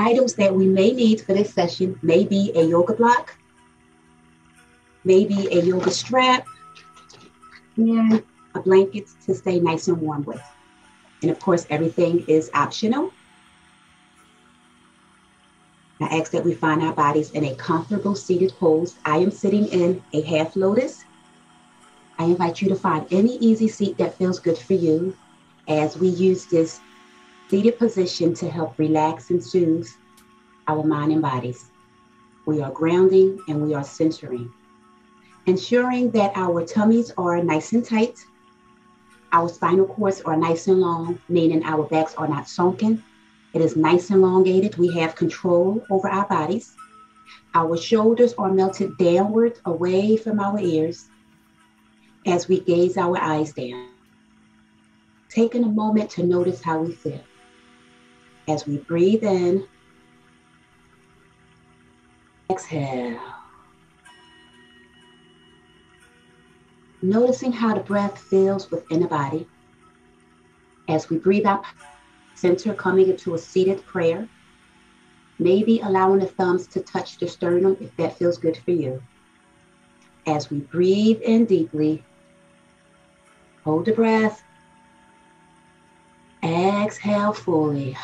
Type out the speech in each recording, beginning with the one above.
Items that we may need for this session may be a yoga block, maybe a yoga strap, and a blanket to stay nice and warm with. And of course, everything is optional. I ask that we find our bodies in a comfortable seated pose. I am sitting in a half lotus. I invite you to find any easy seat that feels good for you as we use this seated position to help relax and soothe our mind and bodies. We are grounding and we are centering, ensuring that our tummies are nice and tight, our spinal cords are nice and long, meaning our backs are not sunken. It is nice and elongated. We have control over our bodies. Our shoulders are melted downward away from our ears as we gaze our eyes down. Taking a moment to notice how we feel. As we breathe in, exhale. Noticing how the breath feels within the body. As we breathe out, center coming into a seated prayer. Maybe allowing the thumbs to touch the sternum if that feels good for you. As we breathe in deeply, hold the breath, exhale fully.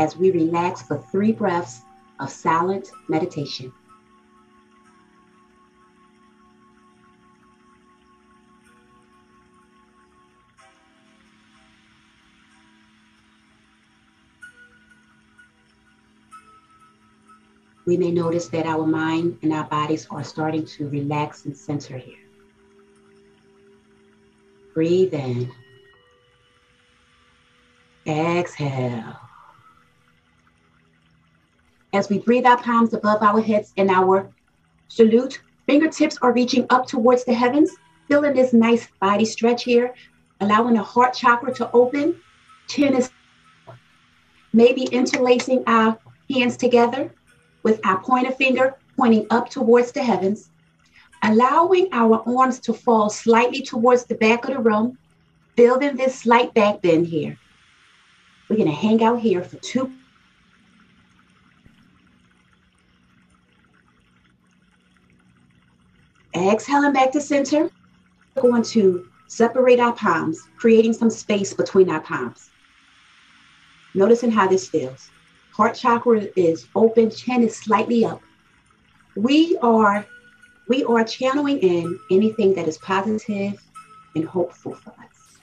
As we relax for three breaths of silent meditation. we may notice that our mind and our bodies are starting to relax and center here. Breathe in. Exhale. As we breathe our palms above our heads in our salute, fingertips are reaching up towards the heavens, feeling this nice body stretch here, allowing the heart chakra to open. Chin is maybe interlacing our hands together with our pointer finger pointing up towards the heavens, allowing our arms to fall slightly towards the back of the room, building this slight back bend here. We're going to hang out here for two. Exhaling back to center. We're going to separate our palms, creating some space between our palms. Noticing how this feels heart chakra is open, chin is slightly up. We are we are channeling in anything that is positive and hopeful for us.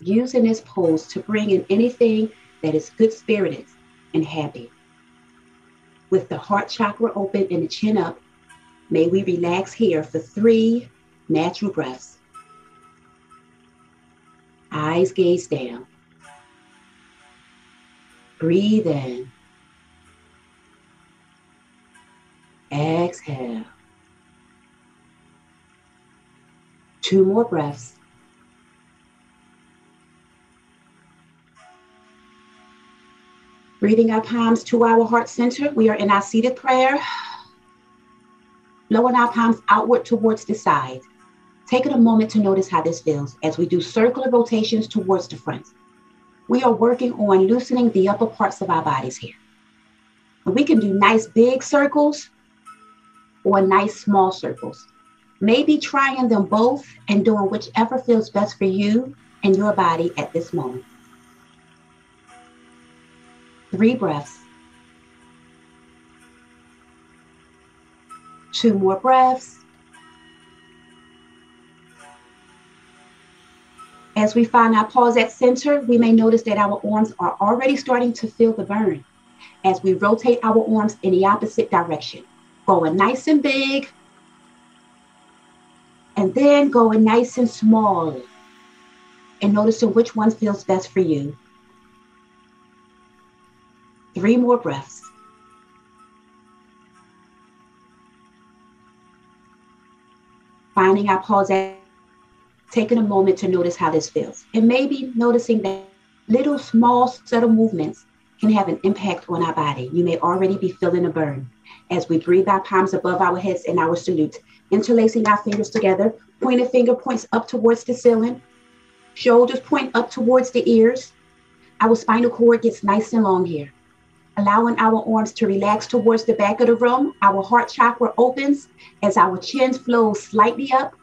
Using this pose to bring in anything that is good spirited and happy. With the heart chakra open and the chin up, may we relax here for three natural breaths. Eyes gaze down. Breathe in. Exhale. Two more breaths. Breathing our palms to our heart center. We are in our seated prayer. Lowering our palms outward towards the side. Taking a moment to notice how this feels as we do circular rotations towards the front we are working on loosening the upper parts of our bodies here. And we can do nice big circles or nice small circles. Maybe trying them both and doing whichever feels best for you and your body at this moment. Three breaths. Two more breaths. As we find our pause at center, we may notice that our arms are already starting to feel the burn as we rotate our arms in the opposite direction, going nice and big, and then going nice and small, and noticing which one feels best for you. Three more breaths. Finding our pause taking a moment to notice how this feels. And maybe noticing that little, small, subtle movements can have an impact on our body. You may already be feeling a burn as we breathe our palms above our heads in our salute, interlacing our fingers together. pointed finger points up towards the ceiling. Shoulders point up towards the ears. Our spinal cord gets nice and long here, allowing our arms to relax towards the back of the room. Our heart chakra opens as our chin flows slightly up.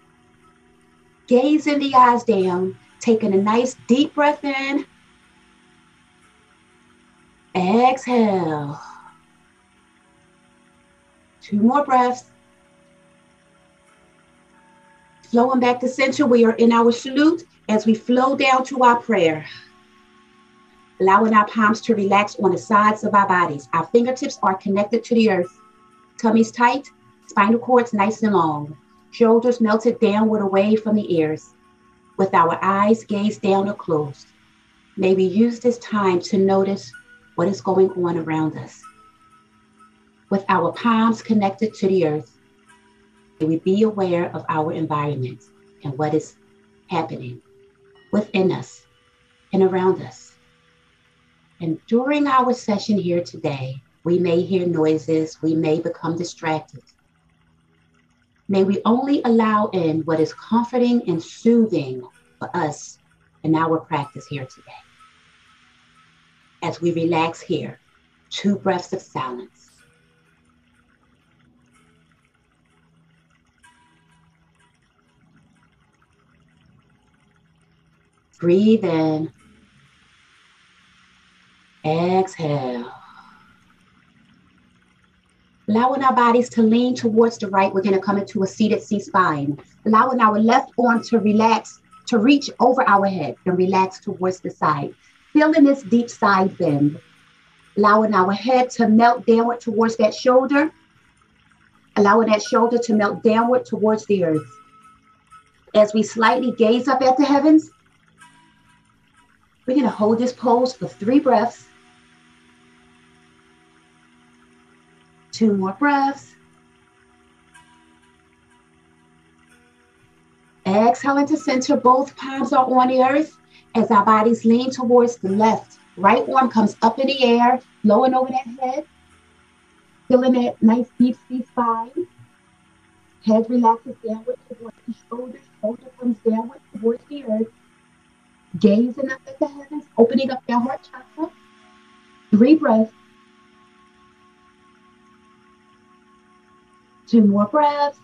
Gazing the eyes down, taking a nice deep breath in. Exhale. Two more breaths. Flowing back to center, we are in our salute as we flow down to our prayer. Allowing our palms to relax on the sides of our bodies. Our fingertips are connected to the earth. Tummy's tight, spinal cords nice and long. Shoulders melted downward away from the ears. With our eyes gazed down or closed. May we use this time to notice what is going on around us. With our palms connected to the earth, may we be aware of our environment and what is happening within us and around us. And during our session here today, we may hear noises, we may become distracted. May we only allow in what is comforting and soothing for us in our practice here today. As we relax here, two breaths of silence. Breathe in. Exhale. Allowing our bodies to lean towards the right, we're going to come into a seated C spine. Allowing our left arm to relax, to reach over our head and relax towards the side. Feeling this deep side bend. Allowing our head to melt downward towards that shoulder. Allowing that shoulder to melt downward towards the earth. As we slightly gaze up at the heavens, we're going to hold this pose for three breaths. Two more breaths. Exhale into center. Both palms are on the earth as our bodies lean towards the left. Right arm comes up in the air, lowering over that head. Feeling that nice deep C spine. Head relaxes downward towards the shoulders. Shoulder comes downward towards the earth. Gazing up at the heavens, opening up your heart chakra. Three breaths. Two more breaths.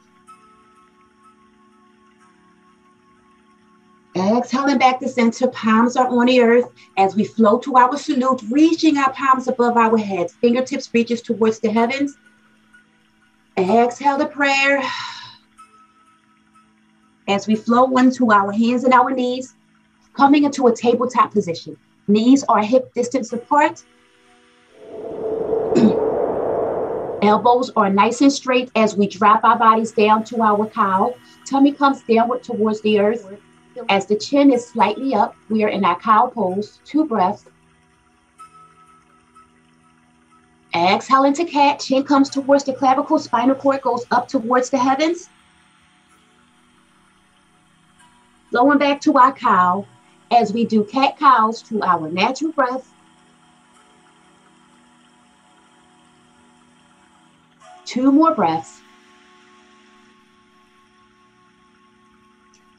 Exhaling back to center, palms are on the earth as we flow to our salute, reaching our palms above our heads, fingertips reaches towards the heavens. Exhale the prayer. As we flow into our hands and our knees, coming into a tabletop position. Knees are hip distance apart. Elbows are nice and straight as we drop our bodies down to our cow. Tummy comes downward towards the earth. As the chin is slightly up, we are in our cow pose. Two breaths. Exhale into cat. Chin comes towards the clavicle. Spinal cord goes up towards the heavens. Going back to our cow as we do cat cows to our natural breath. Two more breaths.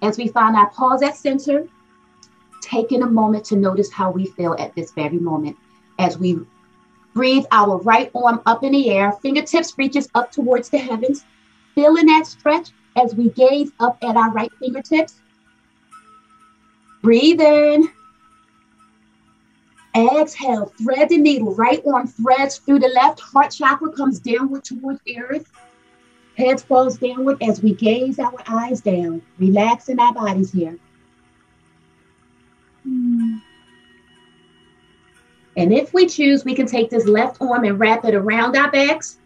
As we find our pause at center, taking a moment to notice how we feel at this very moment. As we breathe our right arm up in the air, fingertips reaches up towards the heavens, feeling that stretch as we gaze up at our right fingertips. Breathe in. Exhale, thread the needle. Right arm threads through the left. Heart chakra comes downward towards earth. Head falls downward as we gaze our eyes down, relaxing our bodies here. And if we choose, we can take this left arm and wrap it around our backs.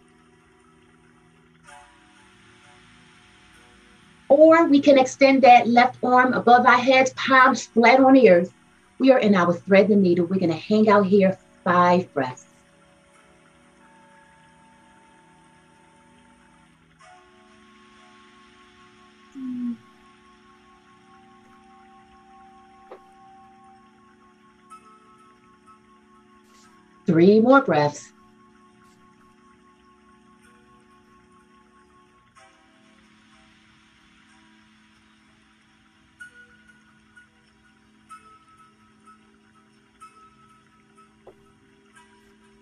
Or we can extend that left arm above our heads, palms flat on the earth. We are in our thread the needle. We're going to hang out here five breaths. Three more breaths.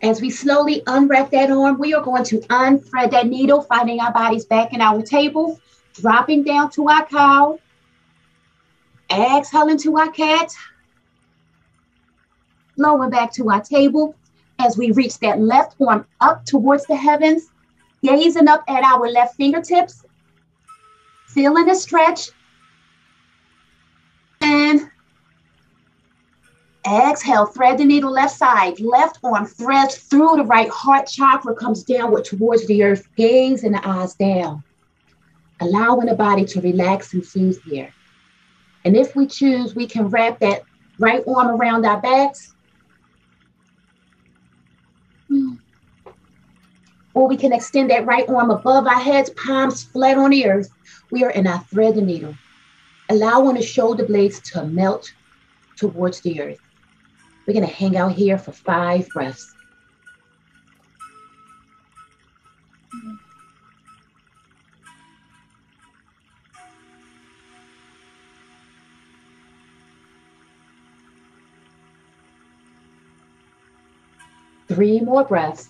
As we slowly unwrap that arm, we are going to unthread that needle, finding our bodies back in our table, dropping down to our cow, exhaling to our cat, flowing back to our table. As we reach that left arm up towards the heavens, gazing up at our left fingertips, feeling a stretch, and Exhale, thread the needle left side, left arm threads through the right heart chakra, comes downward towards the earth, gaze and the eyes down. Allowing the body to relax and soothe here. And if we choose, we can wrap that right arm around our backs. Hmm. Or we can extend that right arm above our heads, palms flat on the earth. We are in our thread the needle, allowing the shoulder blades to melt towards the earth. We're going to hang out here for five breaths. Three more breaths.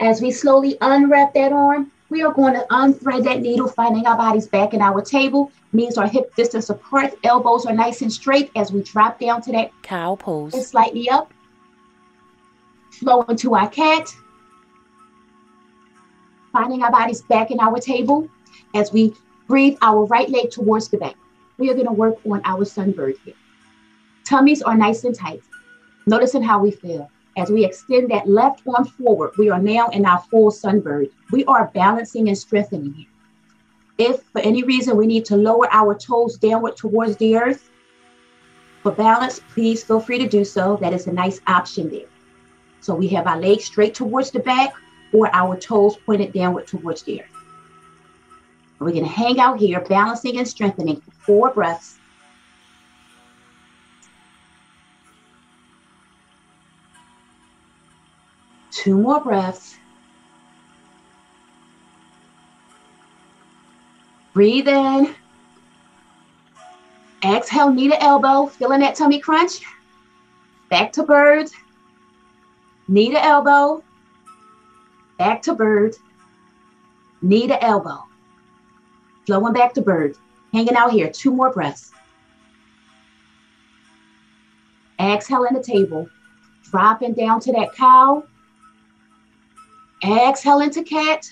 As we slowly unwrap that arm, we are going to unthread that needle, finding our bodies back in our table. Knees are hip distance apart, elbows are nice and straight as we drop down to that cow pose. And slightly up. Flow into our cat. Finding our bodies back in our table as we breathe our right leg towards the back. We are going to work on our sunbird here. Tummies are nice and tight. Noticing how we feel. As we extend that left arm forward, we are now in our full sunbird. We are balancing and strengthening here. If for any reason we need to lower our toes downward towards the earth, for balance, please feel free to do so. That is a nice option there. So we have our legs straight towards the back or our toes pointed downward towards the earth. We're going to hang out here, balancing and strengthening for four breaths. Two more breaths. Breathe in. Exhale, knee to elbow, feeling that tummy crunch. Back to bird. Knee to elbow. Back to bird. Knee to elbow. Flowing back to bird. Hanging out here. Two more breaths. Exhale in the table. Dropping down to that cow. Exhale into cat.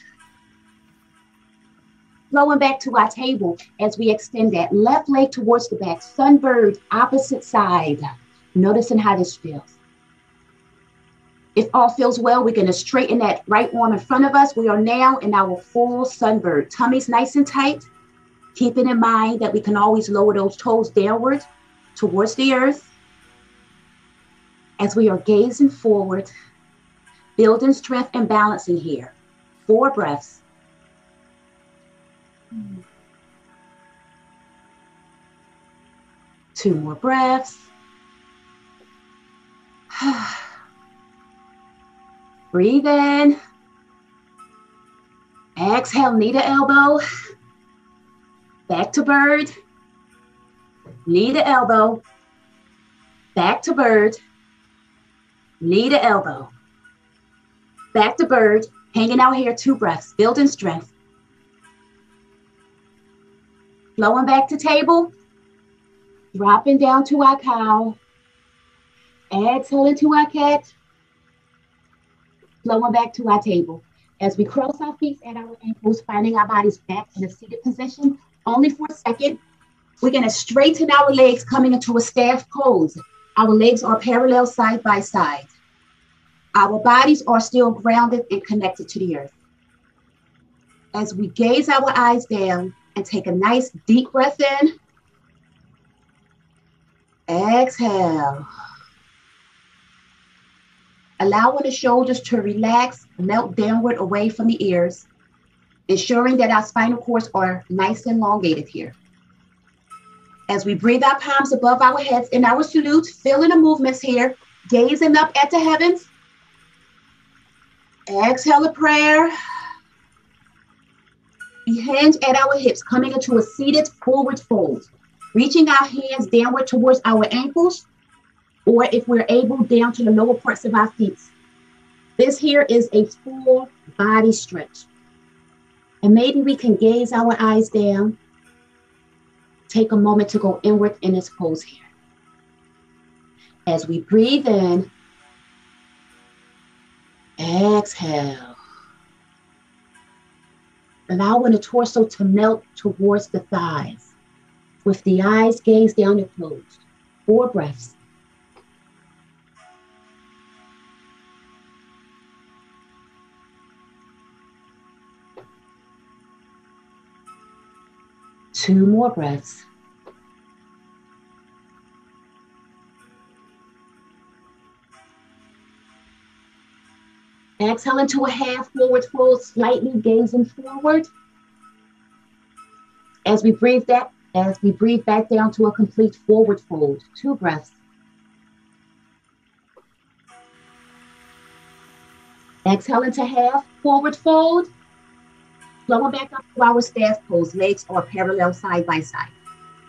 Flowing back to our table as we extend that left leg towards the back. Sunbird, opposite side. Noticing how this feels. If all feels well, we're going to straighten that right arm in front of us. We are now in our full sunbird. Tummy's nice and tight. Keeping in mind that we can always lower those toes downward towards the earth. As we are gazing forward, Building strength and balancing here. Four breaths. Two more breaths. Breathe in. Exhale, knee to elbow. Back to bird. Knee to elbow. Back to bird. Knee to elbow. Back to bird, hanging out here, two breaths, building strength. Flowing back to table, dropping down to our cow. Exhaling to our cat. Flowing back to our table. As we cross our feet at our ankles, finding our bodies back in a seated position, only for a second. We're going to straighten our legs coming into a staff pose. Our legs are parallel side by side. Our bodies are still grounded and connected to the earth. As we gaze our eyes down and take a nice deep breath in, exhale. Allowing the shoulders to relax, melt downward away from the ears, ensuring that our spinal cords are nice and elongated here. As we breathe our palms above our heads in our salute, feeling the movements here, gazing up at the heavens, Exhale a prayer. We hinge at our hips, coming into a seated forward fold. Reaching our hands downward towards our ankles, or if we're able, down to the lower parts of our feet. This here is a full body stretch. And maybe we can gaze our eyes down. Take a moment to go inward in this pose here. As we breathe in, exhale. Allowing the torso to melt towards the thighs. With the eyes gaze down and closed. Four breaths. Two more breaths. Exhale into a half forward fold, slightly gazing forward. As we breathe that, as we breathe back down to a complete forward fold, two breaths. Exhale into half forward fold. Flowing back up to our staff pose, legs are parallel side by side.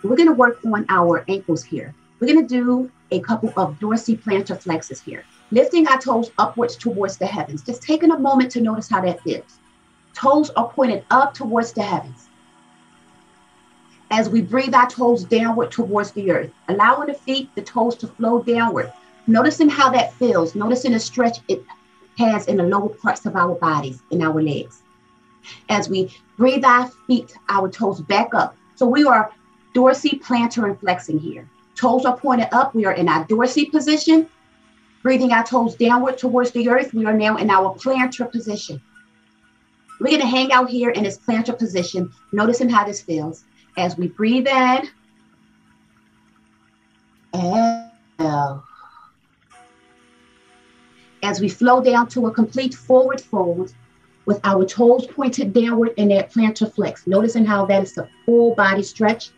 We're going to work on our ankles here. We're going to do a couple of dorsiplantar flexes here. Lifting our toes upwards towards the heavens. Just taking a moment to notice how that feels. Toes are pointed up towards the heavens. As we breathe our toes downward towards the earth, allowing the feet, the toes to flow downward. Noticing how that feels. Noticing the stretch it has in the lower parts of our bodies, in our legs. As we breathe our feet, our toes back up. So we are dorsiplantar and flexing here. Toes are pointed up. We are in our dorsi position. Breathing our toes downward towards the earth, we are now in our plantar position. We're going to hang out here in this plantar position, noticing how this feels. As we breathe in, exhale. As we flow down to a complete forward fold with our toes pointed downward in that plantar flex, noticing how that is a full body stretch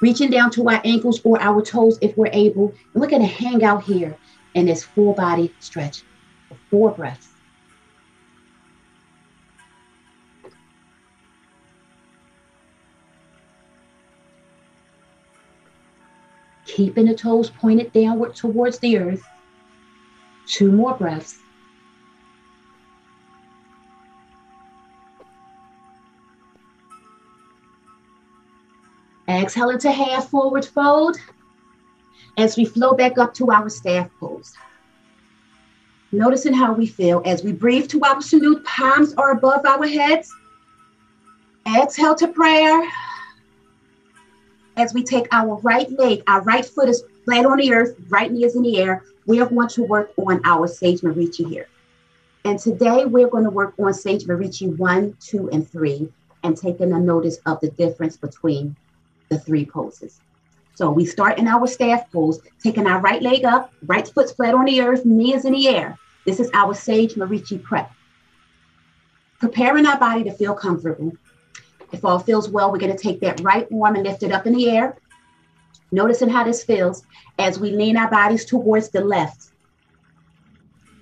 reaching down to our ankles or our toes if we're able. And we're going to hang out here in this full body stretch for four breaths. Keeping the toes pointed downward towards the earth. Two more breaths. Exhale into half forward fold as we flow back up to our staff pose. Noticing how we feel as we breathe to our salute, palms are above our heads. Exhale to prayer. As we take our right leg, our right foot is flat on the earth, right knee is in the air. We are going to work on our Sage Marichi here. And today we're going to work on Sage Marichi 1, 2, and 3 and taking a notice of the difference between the three poses. So we start in our staff pose, taking our right leg up, right foot flat on the earth, knees in the air. This is our Sage Marichi prep. Preparing our body to feel comfortable. If all feels well, we're going to take that right arm and lift it up in the air. Noticing how this feels as we lean our bodies towards the left.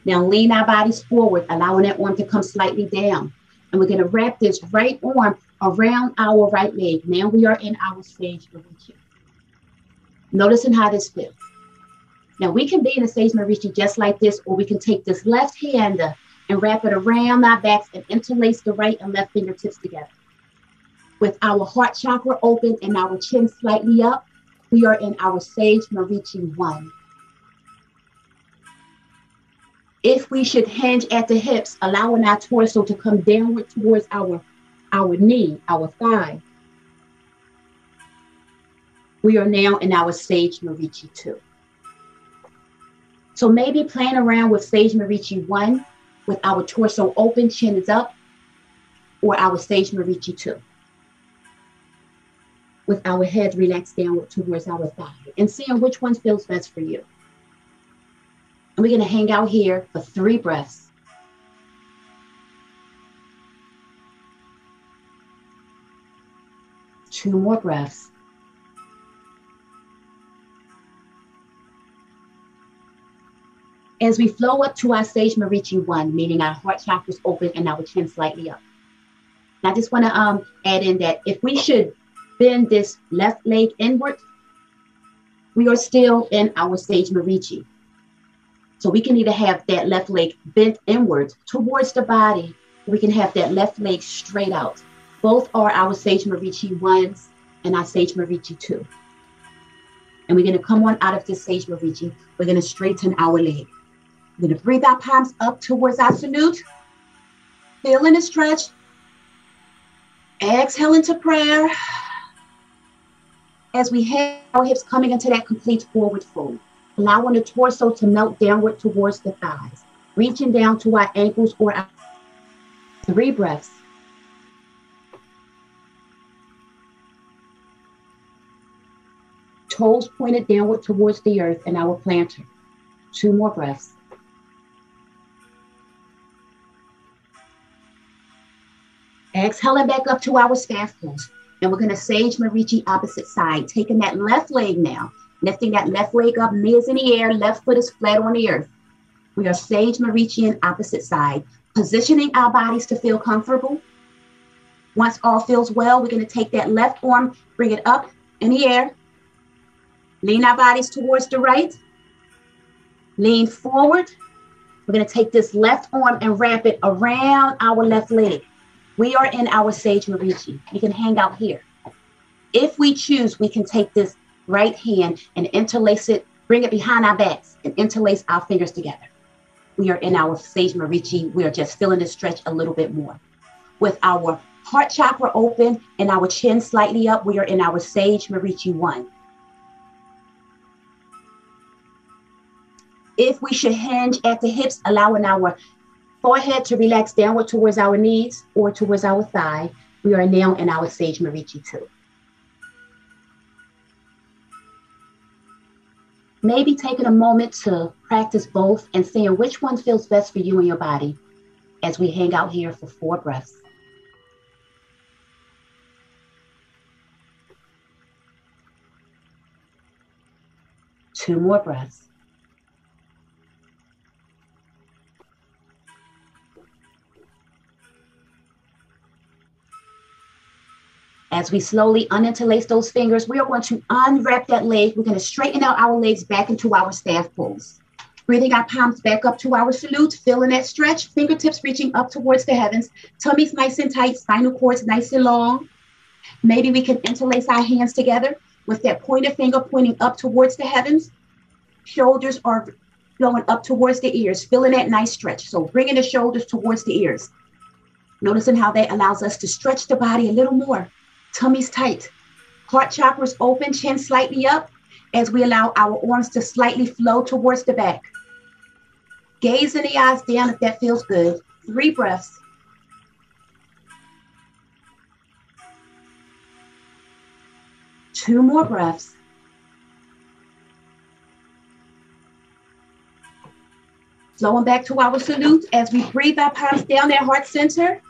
Now lean our bodies forward, allowing that arm to come slightly down. And we're going to wrap this right arm around our right leg. Now we are in our sage Marichi. Noticing how this feels. Now we can be in a sage Marichi just like this, or we can take this left hand and wrap it around our backs and interlace the right and left fingertips together. With our heart chakra open and our chin slightly up, we are in our Sage Marichi 1. If we should hinge at the hips, allowing our torso to come downward towards our our knee, our thigh. We are now in our Sage Marichi 2. So maybe playing around with Sage Marichi 1 with our torso open, chin is up, or our Sage Marichi 2 with our head relaxed downward towards our thigh and seeing which one feels best for you. And we're going to hang out here for three breaths. Two more breaths. As we flow up to our Sage Marichi 1, meaning our heart chakras open and our chin slightly up. I just want to um, add in that if we should bend this left leg inward, we are still in our Sage Marichi. So we can either have that left leg bent inward towards the body, we can have that left leg straight out. Both are our Sage Marichi 1s and our Sage Marichi 2. And we're going to come on out of this Sage Marichi. We're going to straighten our leg. We're going to breathe our palms up towards our salute. Feel in the stretch. Exhale into prayer. As we have our hips coming into that complete forward fold, allowing the torso to melt downward towards the thighs, reaching down to our ankles or our three breaths. Toes pointed downward towards the earth and our plantar. Two more breaths. Exhaling back up to our staff pose. And we're going to Sage Marichi opposite side, taking that left leg now, lifting that left leg up, knees in the air, left foot is flat on the earth. We are Sage Marichi in opposite side, positioning our bodies to feel comfortable. Once all feels well, we're going to take that left arm, bring it up in the air, lean our bodies towards the right, lean forward. We're going to take this left arm and wrap it around our left leg. We are in our Sage Marichi. We can hang out here. If we choose, we can take this right hand and interlace it, bring it behind our backs and interlace our fingers together. We are in our Sage Marichi. We are just feeling the stretch a little bit more. With our heart chakra open and our chin slightly up, we are in our Sage Marichi 1. If we should hinge at the hips, allowing our Forehead to relax downward towards our knees or towards our thigh. We are now in our Sage Marichi 2. Maybe taking a moment to practice both and seeing which one feels best for you and your body as we hang out here for four breaths. Two more breaths. As we slowly uninterlace those fingers, we are going to unwrap that leg. We're going to straighten out our legs back into our staff pose. Breathing our palms back up to our salute, feeling that stretch, fingertips reaching up towards the heavens, tummies nice and tight, spinal cords nice and long. Maybe we can interlace our hands together with that pointer finger pointing up towards the heavens. Shoulders are going up towards the ears, feeling that nice stretch. So bringing the shoulders towards the ears. Noticing how that allows us to stretch the body a little more tummy's tight, heart chakras open, chin slightly up as we allow our arms to slightly flow towards the back. Gaze in the eyes down if that feels good. Three breaths. Two more breaths. Flowing back to our salute as we breathe our palms down that heart center.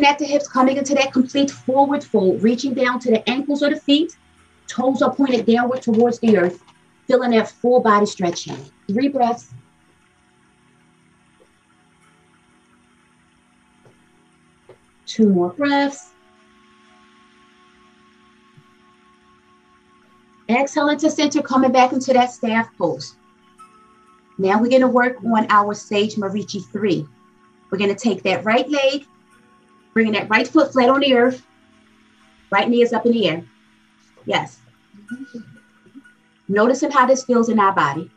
Connect the hips, coming into that complete forward fold, reaching down to the ankles or the feet. Toes are pointed downward towards the earth, feeling that full body stretching. Three breaths. Two more breaths. Exhale into center, coming back into that staff pose. Now we're going to work on our Sage Marichi 3. We're going to take that right leg, Bringing that right foot flat on the earth. Right knee is up in the air. Yes. Noticing how this feels in our body.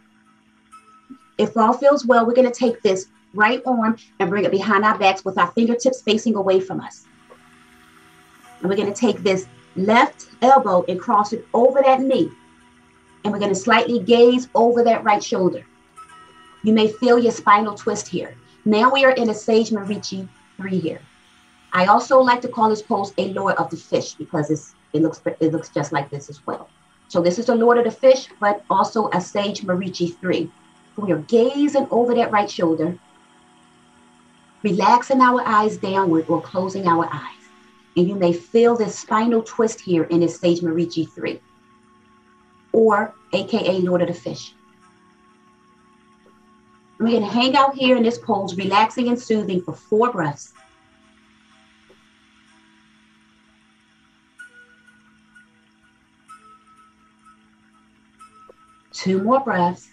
If all feels well, we're going to take this right arm and bring it behind our backs with our fingertips facing away from us. And we're going to take this left elbow and cross it over that knee. And we're going to slightly gaze over that right shoulder. You may feel your spinal twist here. Now we are in a Sage Marichi 3 here. I also like to call this pose a Lord of the Fish because it looks it looks just like this as well. So this is the Lord of the Fish, but also a Sage Marichi 3. We are gazing over that right shoulder, relaxing our eyes downward or closing our eyes. And you may feel this spinal twist here in this Sage Marichi 3, or AKA Lord of the Fish. we're to hang out here in this pose, relaxing and soothing for four breaths. Two more breaths.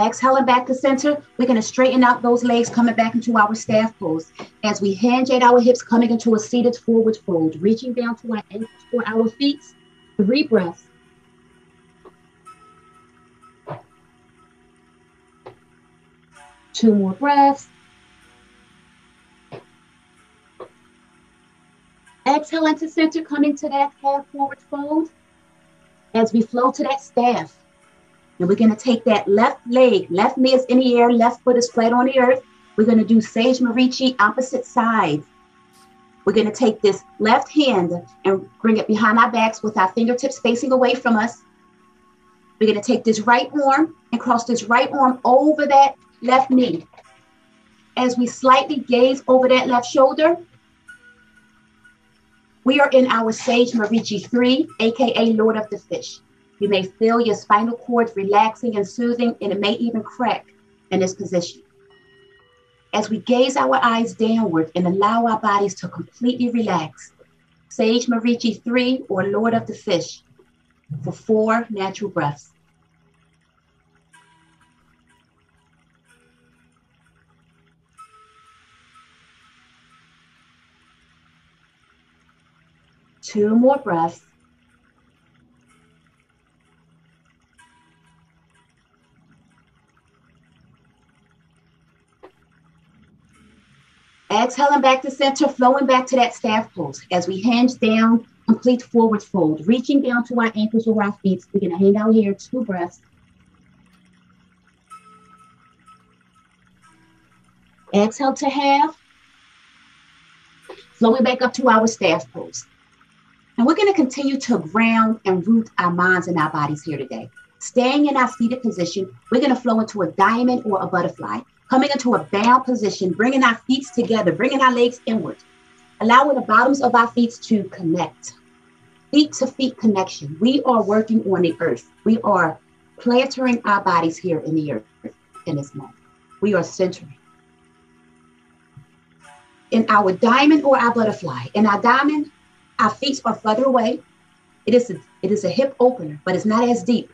Exhaling back to center, we're going to straighten out those legs coming back into our staff pose. As we hinge at our hips, coming into a seated forward fold, reaching down to our ankles for our feet. Three breaths. Two more breaths. Exhale into center, coming to that half forward fold. As we flow to that staff, and we're going to take that left leg, left knee is in the air, left foot is flat on the earth. We're going to do Sage Marichi opposite sides. We're going to take this left hand and bring it behind our backs with our fingertips facing away from us. We're going to take this right arm and cross this right arm over that left knee. As we slightly gaze over that left shoulder, we are in our Sage Marichi 3, aka Lord of the Fish. You may feel your spinal cord relaxing and soothing, and it may even crack in this position. As we gaze our eyes downward and allow our bodies to completely relax, Sage Marichi 3 or Lord of the Fish for four natural breaths. Two more breaths. Exhaling back to center, flowing back to that staff pose. As we hinge down, complete forward fold, reaching down to our ankles or our feet. We're to hang out here two breaths. Exhale to half. Flowing back up to our staff pose. And we're going to continue to ground and root our minds and our bodies here today. Staying in our seated position, we're going to flow into a diamond or a butterfly coming into a bound position, bringing our feet together, bringing our legs inward, allowing the bottoms of our feet to connect. Feet to feet connection. We are working on the earth. We are plantering our bodies here in the earth in this moment. We are centering. In our diamond or our butterfly, in our diamond, our feet are further away. It is a, it is a hip opener, but it's not as deep.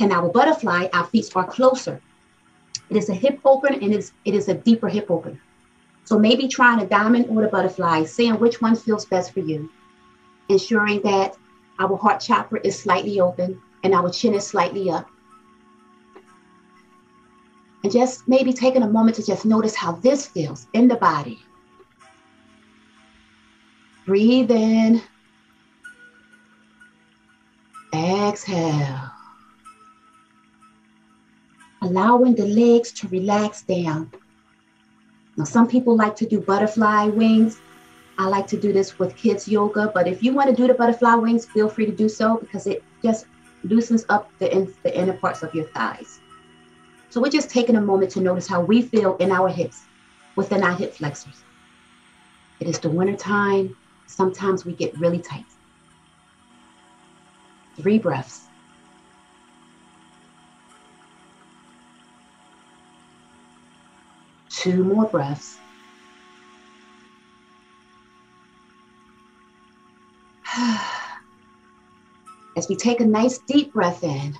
And our butterfly, our feet are closer it is a hip opener and it's, it is a deeper hip opener. So maybe trying a diamond or the butterfly, seeing which one feels best for you, ensuring that our heart chakra is slightly open and our chin is slightly up. And just maybe taking a moment to just notice how this feels in the body. Breathe in. Exhale allowing the legs to relax down. Now, some people like to do butterfly wings. I like to do this with kids yoga, but if you want to do the butterfly wings, feel free to do so because it just loosens up the, in, the inner parts of your thighs. So we're just taking a moment to notice how we feel in our hips, within our hip flexors. It is the winter time. Sometimes we get really tight. Three breaths. Two more breaths. As we take a nice deep breath in,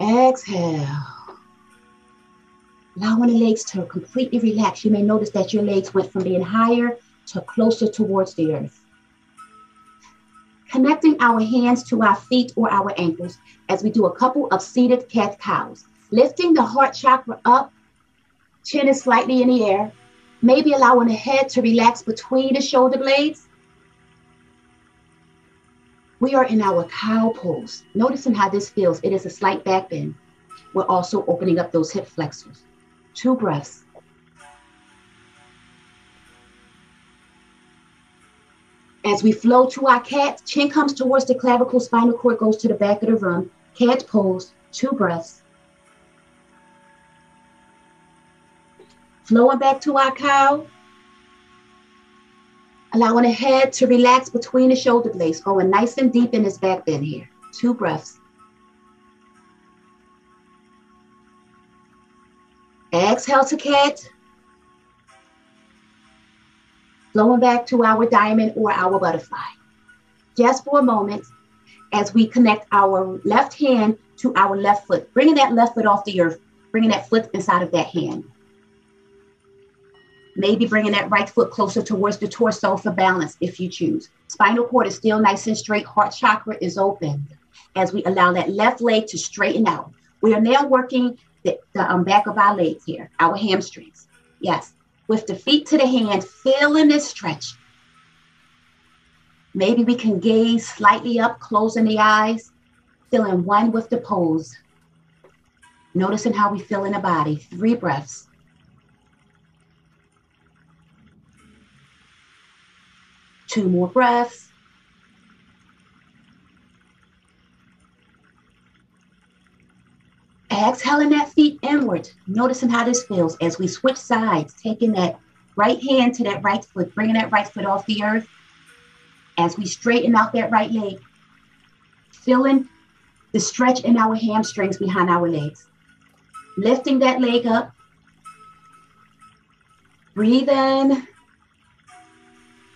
exhale. Allowing the legs to completely relax. You may notice that your legs went from being higher to closer towards the earth. Connecting our hands to our feet or our ankles as we do a couple of seated cat cows. Lifting the heart chakra up Chin is slightly in the air. Maybe allowing the head to relax between the shoulder blades. We are in our cow pose. Noticing how this feels. It is a slight back bend. We're also opening up those hip flexors. Two breaths. As we flow to our cat, chin comes towards the clavicle, spinal cord goes to the back of the room. Cat pose, two breaths. Flowing back to our cow. Allowing the head to relax between the shoulder blades, going nice and deep in this back bend here. two breaths. Exhale to cat. Flowing back to our diamond or our butterfly. Just for a moment as we connect our left hand to our left foot, bringing that left foot off the earth, bringing that foot inside of that hand. Maybe bringing that right foot closer towards the torso for balance if you choose. Spinal cord is still nice and straight. Heart chakra is open as we allow that left leg to straighten out. We are now working the, the um, back of our legs here, our hamstrings. Yes, with the feet to the hand, feeling this stretch. Maybe we can gaze slightly up, closing the eyes, feeling one with the pose. Noticing how we feel in the body. Three breaths. Two more breaths. Exhaling that feet inward, noticing how this feels as we switch sides, taking that right hand to that right foot, bringing that right foot off the earth as we straighten out that right leg, feeling the stretch in our hamstrings behind our legs. Lifting that leg up. Breathe in.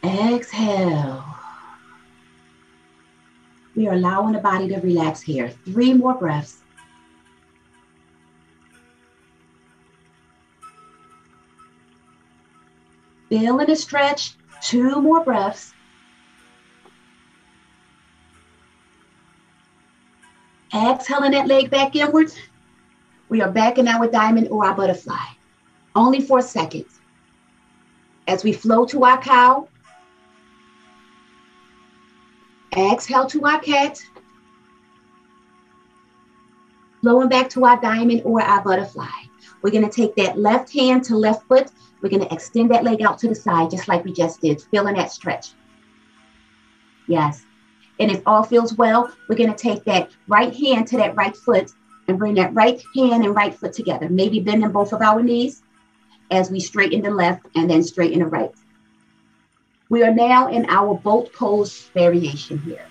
Exhale. We are allowing the body to relax here. Three more breaths. Feeling a stretch. Two more breaths. Exhaling that leg back inwards. We are back in our diamond or our butterfly. Only for a second. As we flow to our cow. Exhale to our cat. Flowing back to our diamond or our butterfly. We're going to take that left hand to left foot. We're going to extend that leg out to the side, just like we just did, feeling that stretch. Yes. And if all feels well, we're going to take that right hand to that right foot and bring that right hand and right foot together. Maybe bending both of our knees as we straighten the left and then straighten the right. We are now in our boat pose variation here.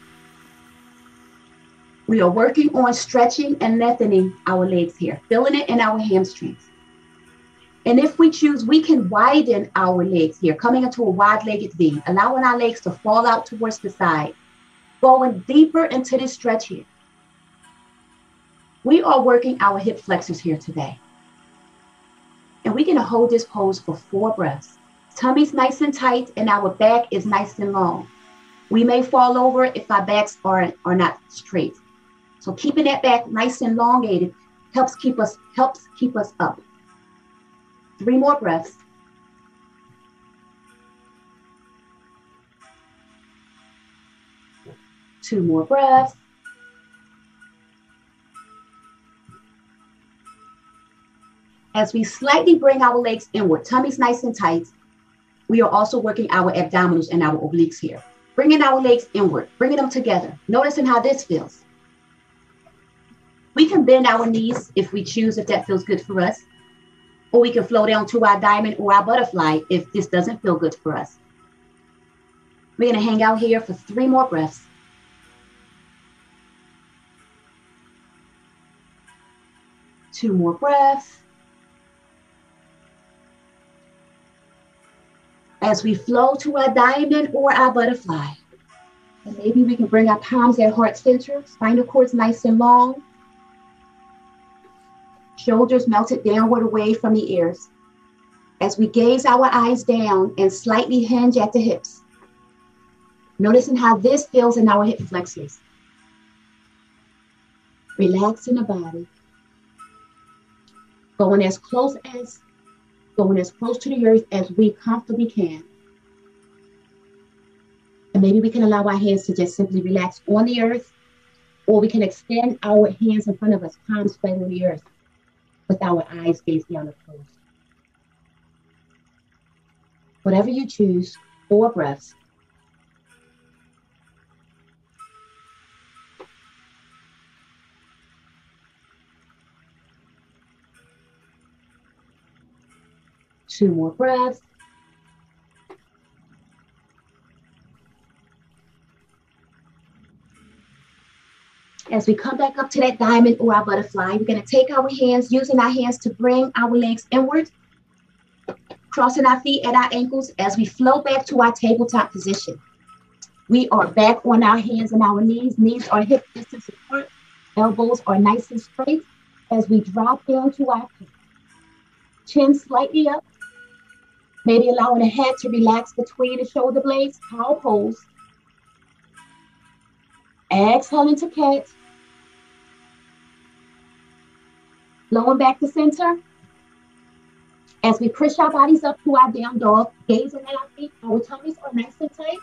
We are working on stretching and lengthening our legs here, feeling it in our hamstrings. And if we choose, we can widen our legs here, coming into a wide legged V, allowing our legs to fall out towards the side going deeper into this stretch here. We are working our hip flexors here today. And we're to hold this pose for four breaths. Tummy's nice and tight, and our back is nice and long. We may fall over if our backs are, are not straight. So keeping that back nice and elongated helps keep us helps keep us up. Three more breaths. Two more breaths. As we slightly bring our legs inward, tummy's nice and tight, we are also working our abdominals and our obliques here. Bringing our legs inward, bringing them together, noticing how this feels. We can bend our knees if we choose, if that feels good for us. Or we can flow down to our diamond or our butterfly if this doesn't feel good for us. We're going to hang out here for three more breaths. Two more breaths. As we flow to our diamond or our butterfly. And maybe we can bring our palms at heart center, spinal cords nice and long. Shoulders melted downward away from the ears. As we gaze our eyes down and slightly hinge at the hips. Noticing how this feels in our hip flexors. Relaxing the body going as close as going as close to the earth as we comfortably can. And maybe we can allow our hands to just simply relax on the earth, or we can extend our hands in front of us, palms spread on the earth, with our eyes gazed down the closed. Whatever you choose, four breaths. Two more breaths. As we come back up to that diamond or our butterfly, we're going to take our hands, using our hands to bring our legs inward, crossing our feet at our ankles as we flow back to our tabletop position. We are back on our hands and our knees. Knees are hip distance apart. Elbows are nice and straight as we drop down to our. Chin slightly up. Maybe allowing the head to relax between the shoulder blades. Cow pose. Exhale into cat. Lowering back to center. As we push our bodies up to our down dog, gazing at our feet, our tummies are nice and tight.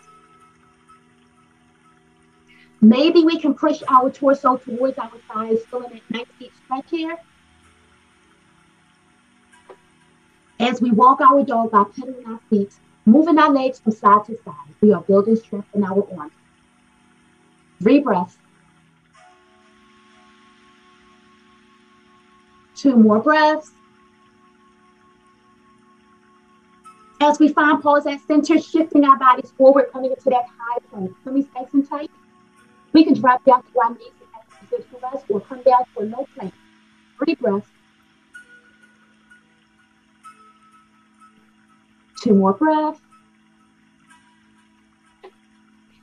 Maybe we can push our torso towards our thighs, feeling that nice deep stretch here. As we walk our dog by pedaling our feet, moving our legs from side to side, we are building strength in our arms. Three breaths. Two more breaths. As we find pause at center, shifting our bodies forward, coming into that high plank. Tummies nice and tight. We can drop down to our knees that's good for us, or come down to a low plank. Three breaths. Two more breaths.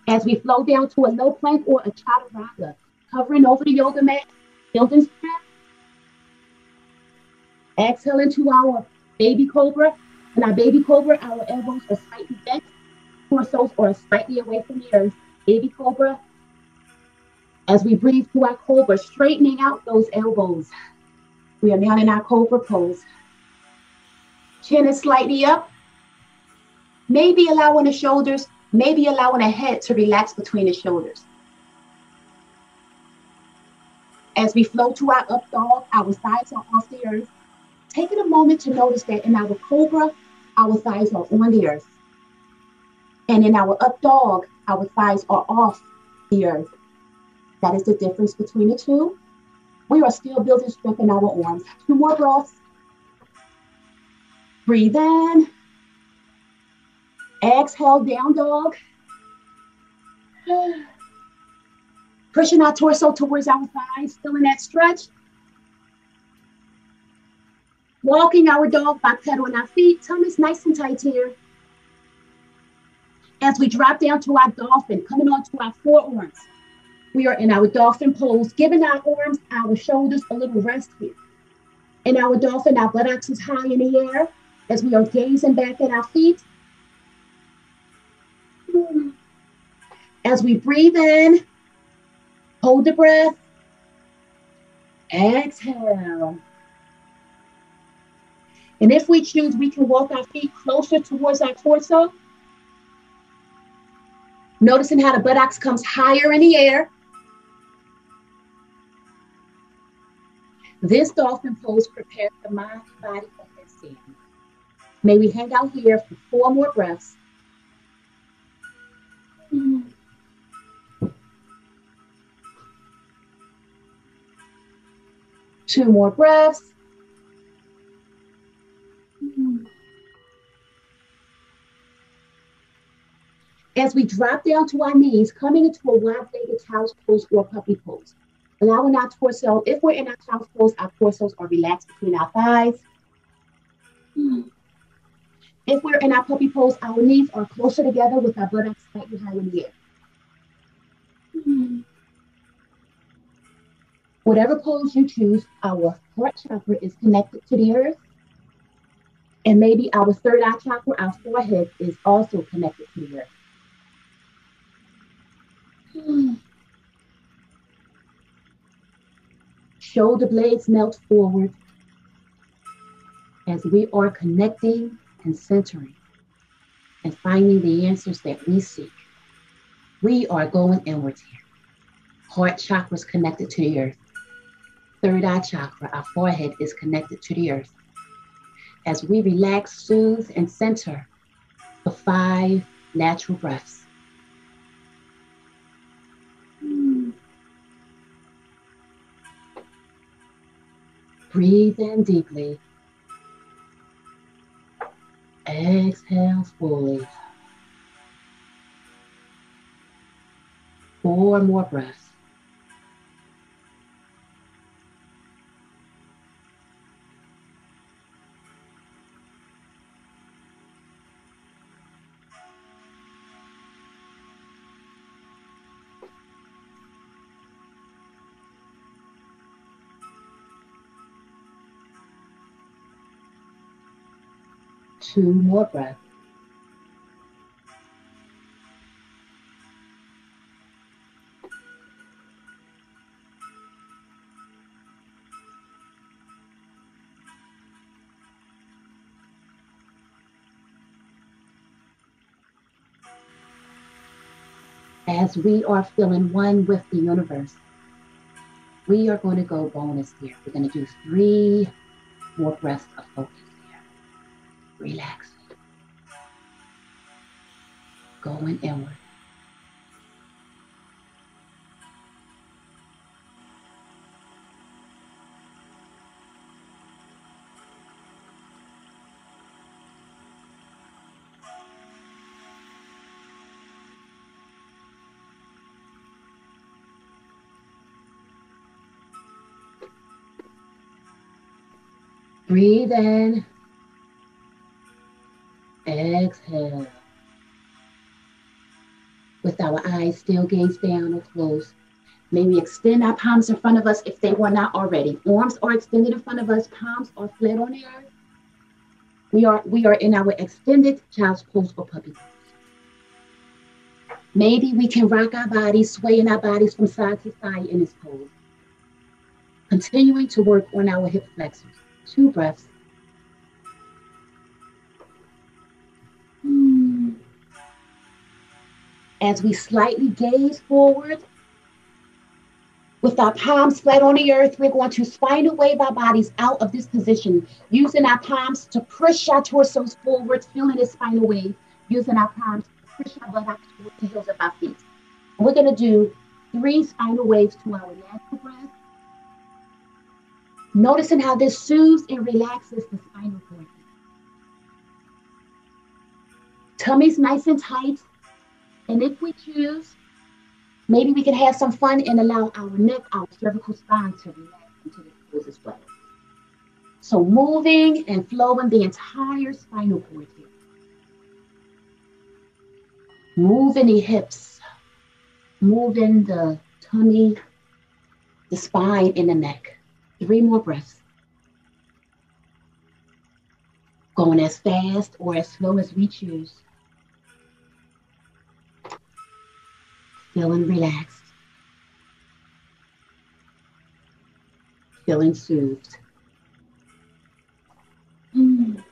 As we flow down to a low plank or a chaturanga, covering over the yoga mat, building strength. Exhale into our baby cobra. In our baby cobra, our elbows are slightly bent, torsos are slightly away from the earth. Baby cobra, as we breathe through our cobra, straightening out those elbows. We are now in our cobra pose. Chin is slightly up. Maybe allowing the shoulders, maybe allowing the head to relax between the shoulders. As we flow to our up dog, our sides are off the earth. Taking a moment to notice that in our cobra, our thighs are on the earth. And in our up dog, our thighs are off the earth. That is the difference between the two. We are still building strength in our arms. Two more breaths. Breathe in. Exhale, down dog. Pushing our torso towards our thighs, feeling that stretch. Walking our dog by pedaling our feet. Tummies nice and tight here. As we drop down to our dolphin, coming onto our forearms. We are in our dolphin pose, giving our arms, our shoulders a little rest here. In our dolphin, our buttocks is high in the air as we are gazing back at our feet. As we breathe in, hold the breath, exhale. And if we choose, we can walk our feet closer towards our torso. Noticing how the buttocks comes higher in the air. This dolphin pose prepares the mind and body for headstand. May we hang out here for four more breaths. Two more breaths. As we drop down to our knees, coming into a wide-legged child's pose or puppy pose allowing our torso, if we're in our child's pose, our torsos are relaxed between our thighs. If we're in our puppy pose, our knees are closer together with our buttocks slightly higher in the air. Whatever pose you choose, our heart chakra is connected to the earth. And maybe our third eye chakra, our forehead, is also connected to the earth. shoulder blades melt forward as we are connecting and centering and finding the answers that we seek. We are going inwards here. Heart chakra is connected to the earth. Third eye chakra, our forehead, is connected to the earth. As we relax, soothe, and center the five natural breaths. Breathe in deeply. Exhale fully. Four more breaths. Two more breaths. as we are feeling one with the universe, we are going to go bonus here. We're going to do three more breaths of focus Relax. Going inward. Breathe in. Exhale. With our eyes still gaze down or closed. May we extend our palms in front of us if they were not already. Arms are extended in front of us, palms are flat on the earth. We are, we are in our extended child's pose or puppy pose. Maybe we can rock our bodies, swaying our bodies from side to side in this pose. Continuing to work on our hip flexors two breaths. As we slightly gaze forward, with our palms flat on the earth, we're going to spinal wave our bodies out of this position, using our palms to push our torsos forward, feeling the spinal wave, using our palms to push our butt towards the heels of our feet. We're going to do three spinal waves to our natural breath Noticing how this soothes and relaxes the spinal cord. Tummy's nice and tight. And if we choose, maybe we can have some fun and allow our neck, our cervical spine to relax into the pose as well. So moving and flowing the entire spinal cord here. Moving the hips, moving the tummy, the spine, and the neck. Three more breaths. Going as fast or as slow as we choose. Feeling relaxed. Feeling soothed. Mm.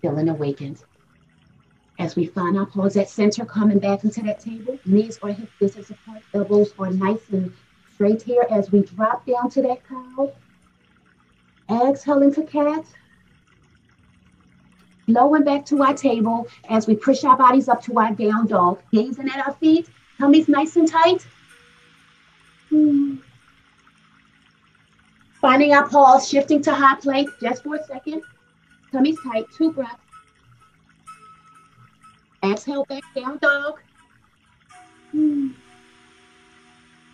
Feeling awakened. As we find our pose at center, coming back into that table, knees or hip distance apart, elbows are nice and straight here as we drop down to that cow. Exhale into cat. Lowering back to our table as we push our bodies up to our down dog. Gazing at our feet. Tummy's nice and tight. Finding our pause, shifting to high plank just for a second. Tummy's tight. Two breaths. Exhale back down dog.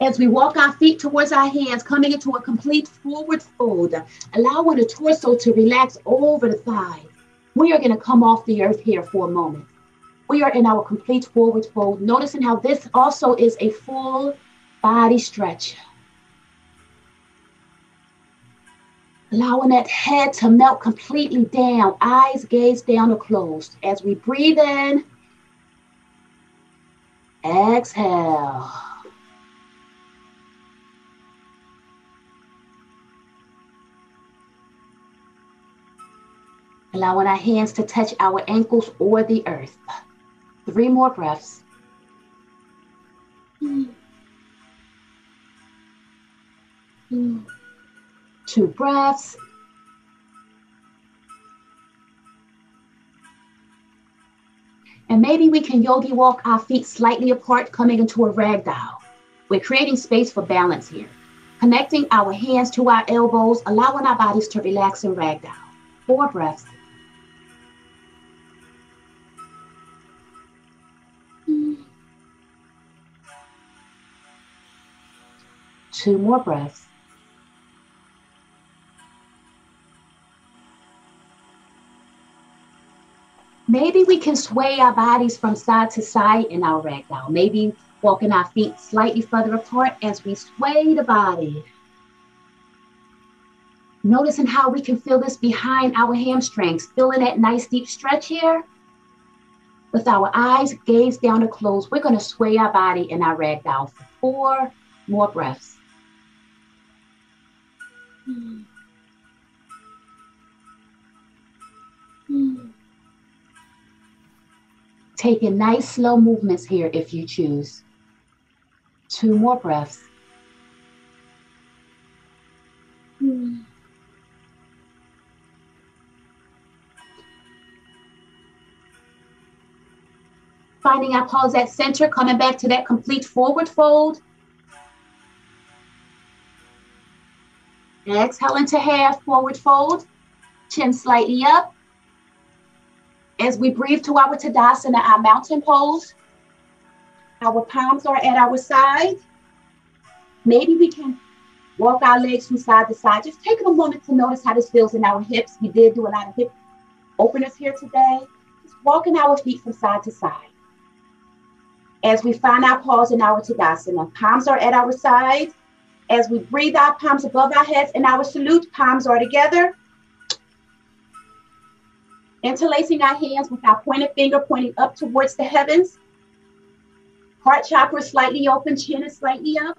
As we walk our feet towards our hands, coming into a complete forward fold, allowing the torso to relax over the thighs. We are going to come off the earth here for a moment. We are in our complete forward fold, noticing how this also is a full body stretch. Allowing that head to melt completely down, eyes gaze down or closed. As we breathe in, exhale. Allowing our hands to touch our ankles or the earth. Three more breaths. Two breaths. And maybe we can yogi walk our feet slightly apart, coming into a ragdoll. We're creating space for balance here. Connecting our hands to our elbows, allowing our bodies to relax in ragdoll. Four breaths. Two more breaths. Maybe we can sway our bodies from side to side in our ragdoll. Maybe walking our feet slightly further apart as we sway the body. Noticing how we can feel this behind our hamstrings, feeling that nice deep stretch here. With our eyes gazed down or closed, we're going to sway our body in our ragdoll for four more breaths. Mm. Mm. Taking nice slow movements here if you choose. Two more breaths. Finding our pause at center, coming back to that complete forward fold. Exhale into half forward fold, chin slightly up. As we breathe to our Tadasana, our mountain pose, our palms are at our side. Maybe we can walk our legs from side to side. Just taking a moment to notice how this feels in our hips. We did do a lot of hip openers here today. Just walking our feet from side to side. As we find our pause in our Tadasana, palms are at our side. As we breathe out, palms above our heads and our salute, palms are together. Interlacing our hands with our pointed finger pointing up towards the heavens. Heart chakra slightly open, chin is slightly up.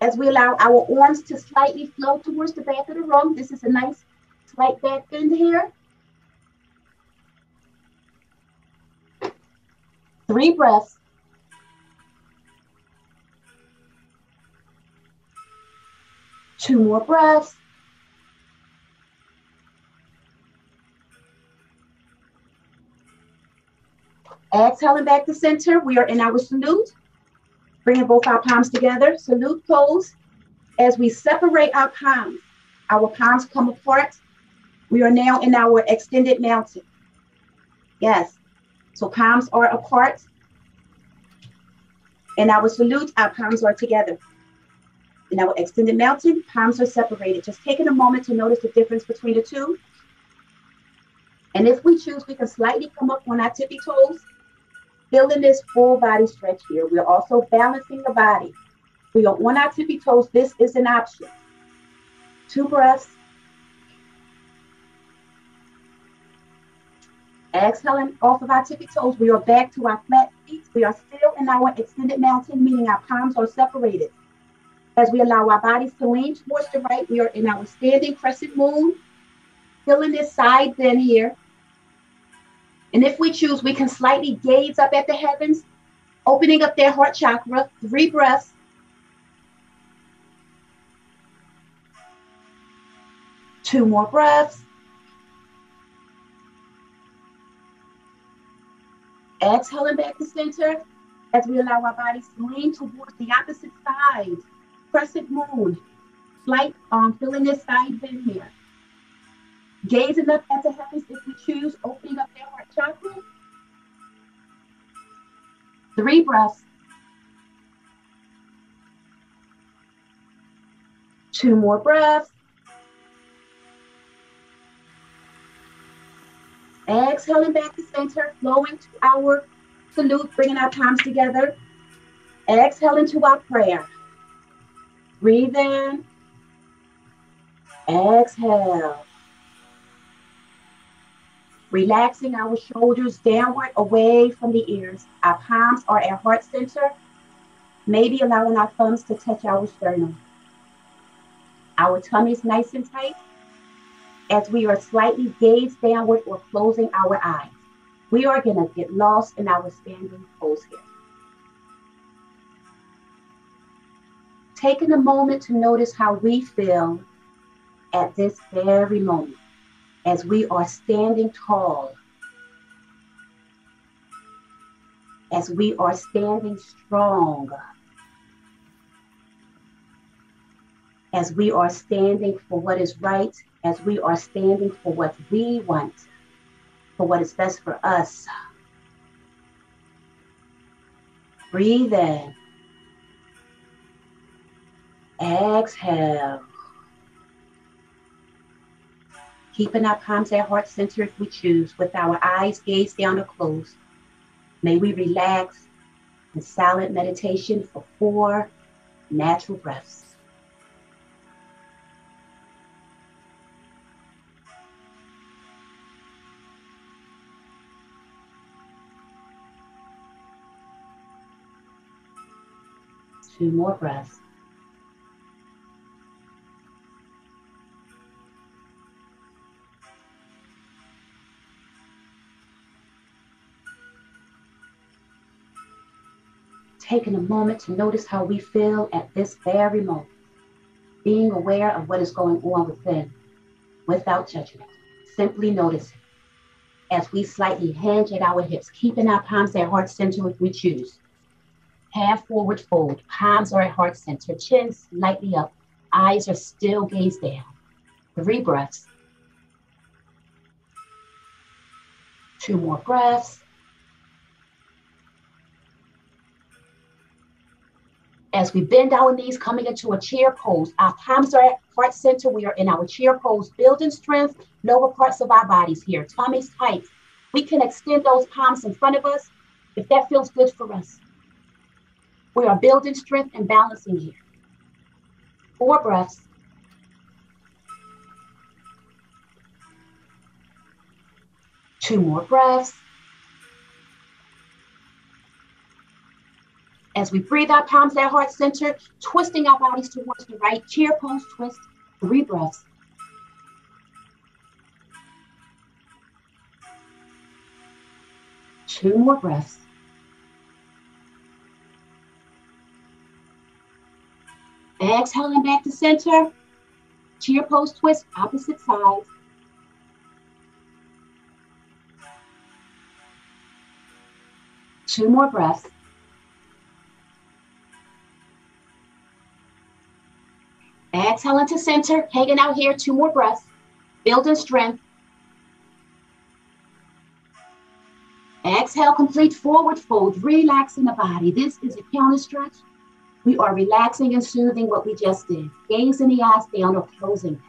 As we allow our arms to slightly flow towards the back of the room, this is a nice slight back bend here. Three breaths. Two more breaths. Exhaling back to center. We are in our salute. Bringing both our palms together. Salute pose. As we separate our palms, our palms come apart. We are now in our extended mountain. Yes. So palms are apart. In our salute, our palms are together. In our extended mountain, palms are separated. Just taking a moment to notice the difference between the two. And if we choose, we can slightly come up on our tippy toes, feeling this full body stretch here. We're also balancing the body. We are on our tippy toes. This is an option. Two breaths. Exhaling off of our tippy toes, we are back to our flat feet. We are still in our extended mountain, meaning our palms are separated. As we allow our bodies to lean towards the right, we are in our standing crescent moon, feeling this side bend here. And if we choose, we can slightly gaze up at the heavens, opening up their heart chakra. Three breaths. Two more breaths. Exhaling back to center as we allow our bodies to lean towards the opposite side crescent moon, slight um, filling this side bend here. Gazing up at the heavens if we choose, opening up their heart chakra. Three breaths. Two more breaths. Exhaling back to center, flowing to our salute, bringing our palms together. Exhaling to our prayer. Breathe in. Exhale. Relaxing our shoulders downward away from the ears. Our palms are at heart center. Maybe allowing our thumbs to touch our sternum. Our tummy is nice and tight as we are slightly gazed downward or closing our eyes. We are going to get lost in our standing pose here. Taking a moment to notice how we feel at this very moment as we are standing tall, as we are standing strong, as we are standing for what is right, as we are standing for what we want, for what is best for us. Breathe in. Exhale. Keeping our palms at heart center if we choose, with our eyes gazed down or closed. May we relax in silent meditation for four natural breaths. Two more breaths. Taking a moment to notice how we feel at this very moment, being aware of what is going on within without judgment, simply noticing as we slightly hinge at our hips, keeping our palms at heart center if we choose. Half forward fold, palms are at heart center, chin slightly up, eyes are still gazed down. Three breaths. Two more breaths. As we bend our knees, coming into a chair pose, our palms are at heart center. We are in our chair pose, building strength, lower parts of our bodies here, tummy's tight. We can extend those palms in front of us if that feels good for us. We are building strength and balancing here. Four breaths. Two more breaths. As we breathe our palms at heart center, twisting our bodies towards the right, chair pose twist, three breaths. Two more breaths. Exhaling back to center. Chair pose twist, opposite side. Two more breaths. Exhale into center, hanging out here, two more breaths, building strength. Exhale, complete forward fold, relaxing the body. This is a counter stretch. We are relaxing and soothing what we just did. Gaze in the eyes down or closing them.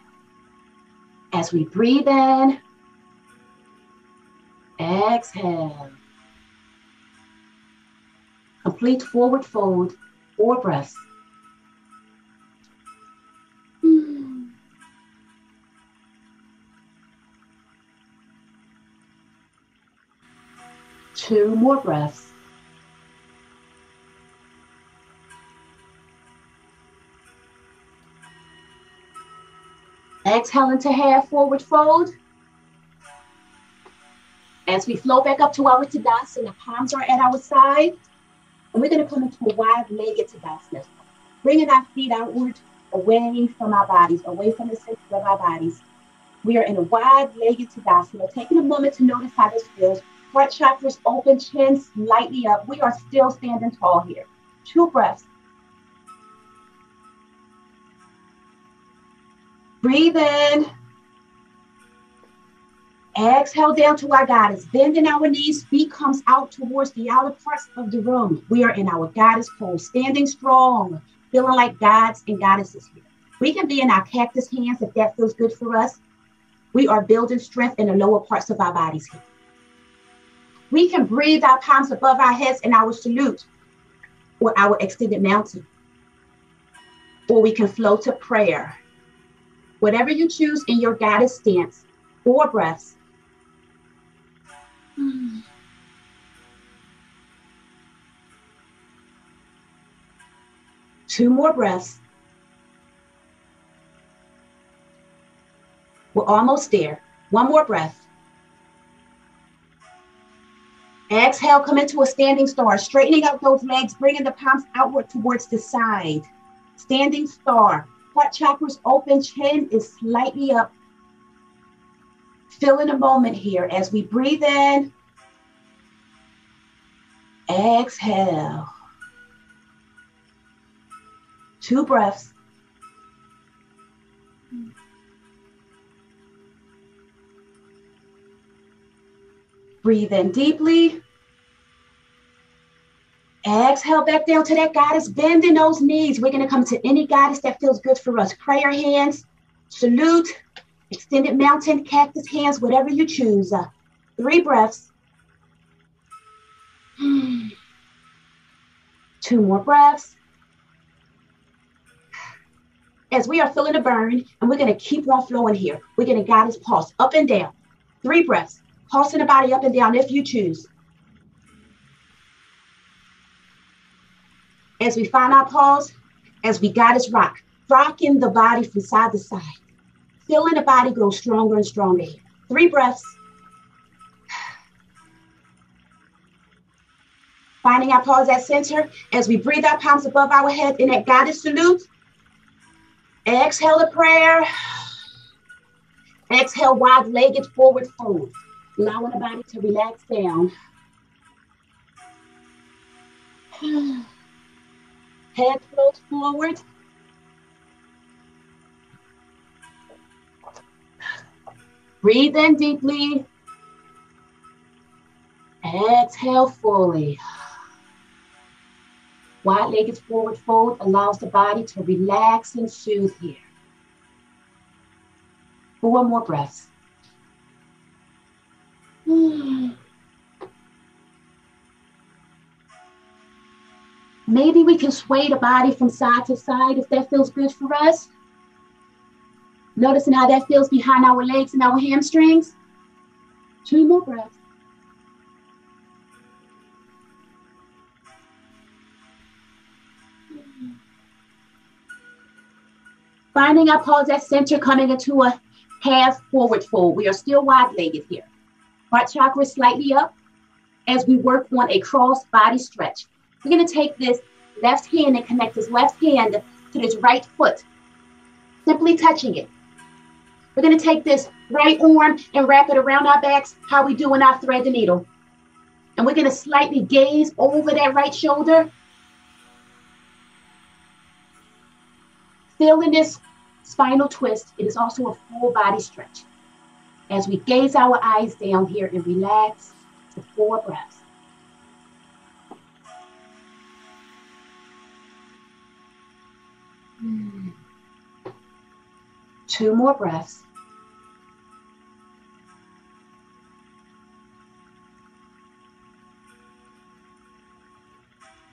As we breathe in, exhale. Complete forward fold, four breaths. Two more breaths. Exhale into half forward fold. As we flow back up to our Tadasana, palms are at our side. And we're going to come into a wide-legged Tadasana. Bringing our feet outward, away from our bodies, away from the center of our bodies. We are in a wide-legged Tadasana. Taking a moment to notice how this feels. Heart chakras open, chin slightly up. We are still standing tall here. Two breaths. Breathe in. Exhale down to our goddess. Bending our knees, feet comes out towards the outer parts of the room. We are in our goddess pose, standing strong, feeling like gods and goddesses here. We can be in our cactus hands if that feels good for us. We are building strength in the lower parts of our bodies here. We can breathe our palms above our heads in our salute or our extended mountain. Or we can flow to prayer. Whatever you choose in your goddess stance, four breaths. Two more breaths. We're almost there. One more breath. Exhale, come into a standing star, straightening out those legs, bringing the palms outward towards the side. Standing star. Heart chakras open, chin is slightly up. Feeling a moment here as we breathe in. Exhale. Two breaths. Breathe in deeply. Exhale back down to that goddess, bending those knees. We're going to come to any goddess that feels good for us. Prayer hands, salute, extended mountain, cactus hands, whatever you choose. Uh, three breaths. Two more breaths. As we are feeling a burn, and we're going to keep on flowing here. We're going to goddess pulse up and down. Three breaths. Pulsing the body up and down if you choose. As we find our pause, as we goddess rock, rocking the body from side to side, feeling the body grow stronger and stronger. Three breaths. Finding our pause at center as we breathe our palms above our head in that goddess salute. Exhale a prayer. Exhale, wide legged forward fold, allowing the body to relax down. Head floats forward. Breathe in deeply. Exhale fully. Wide legged forward fold allows the body to relax and soothe here. Four more breaths. Maybe we can sway the body from side to side if that feels good for us. Noticing how that feels behind our legs and our hamstrings. Two more breaths. Finding our pause at center, coming into a half forward fold. We are still wide legged here. Heart chakra slightly up as we work on a cross body stretch. We're going to take this left hand and connect this left hand to this right foot, simply touching it. We're going to take this right arm and wrap it around our backs, how we do when I thread the needle. And we're going to slightly gaze over that right shoulder. Feeling this spinal twist, it is also a full body stretch. As we gaze our eyes down here and relax for four breaths. Hmm. Two more breaths.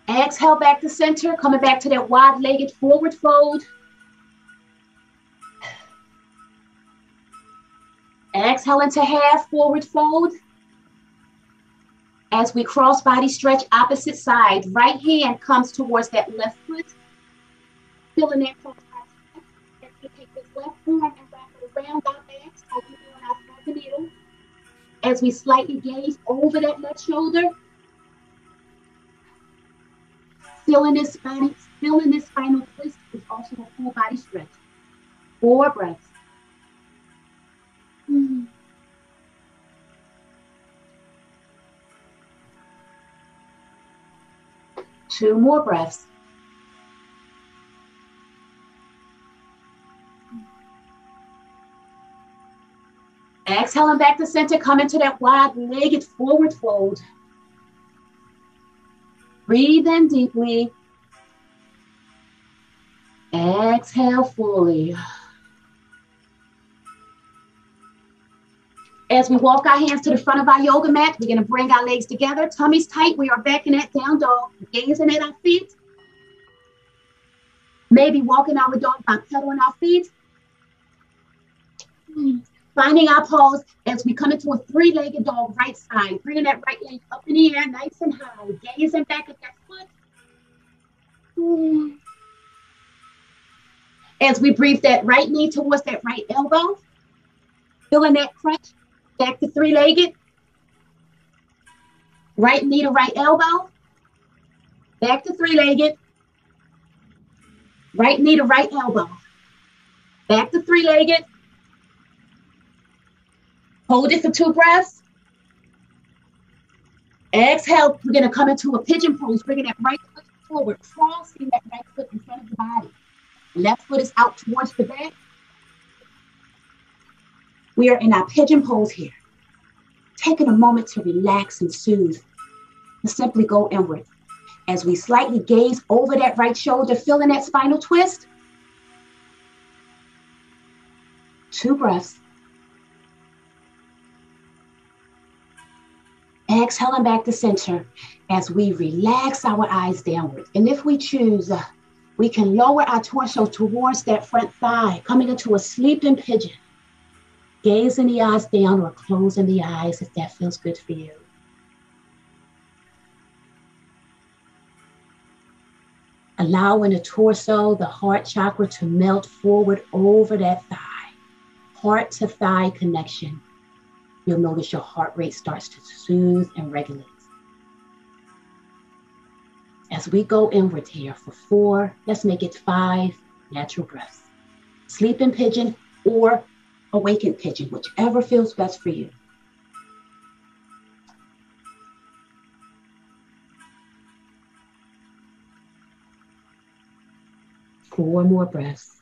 Exhale back to center, coming back to that wide legged forward fold. Exhale into half forward fold. As we cross body stretch opposite side, right hand comes towards that left foot. Feeling that body stretch. As we take this left arm and wrap it around our backs, like we do on our needle. As we slightly gaze over that left shoulder. Feeling this body, feeling this spinal twist is also a full body stretch. Four breaths. Mm-hmm. Two more breaths. Exhaling back to center, come into that wide legged forward fold. Breathe in deeply. Exhale fully. As we walk our hands to the front of our yoga mat, we're going to bring our legs together. Tummy's tight. We are back in that down dog, gazing at our feet. Maybe walking our dog by pedaling our feet. Finding our pose as we come into a three legged dog, right side. Bringing that right leg up in the air, nice and high. Gazing back at that foot. As we breathe that right knee towards that right elbow. Feeling that crunch Back to three-legged. Right knee to right elbow. Back to three-legged. Right knee to right elbow. Back to three-legged. Hold it for two breaths. Exhale, we're gonna come into a pigeon pose, bringing that right foot forward, crossing that right foot in front of the body. Left foot is out towards the back. We are in our pigeon pose here, taking a moment to relax and soothe, and simply go inward. As we slightly gaze over that right shoulder, feeling that spinal twist. Two breaths. Exhaling back to center as we relax our eyes downward. And if we choose, uh, we can lower our torso towards that front thigh, coming into a sleeping pigeon gazing the eyes down or closing the eyes if that feels good for you. allowing the torso, the heart chakra to melt forward over that thigh. Heart to thigh connection. You'll notice your heart rate starts to soothe and regulate. As we go inward here for four, let's make it five natural breaths. Sleeping pigeon or awakened pigeon, whichever feels best for you. Four more breaths.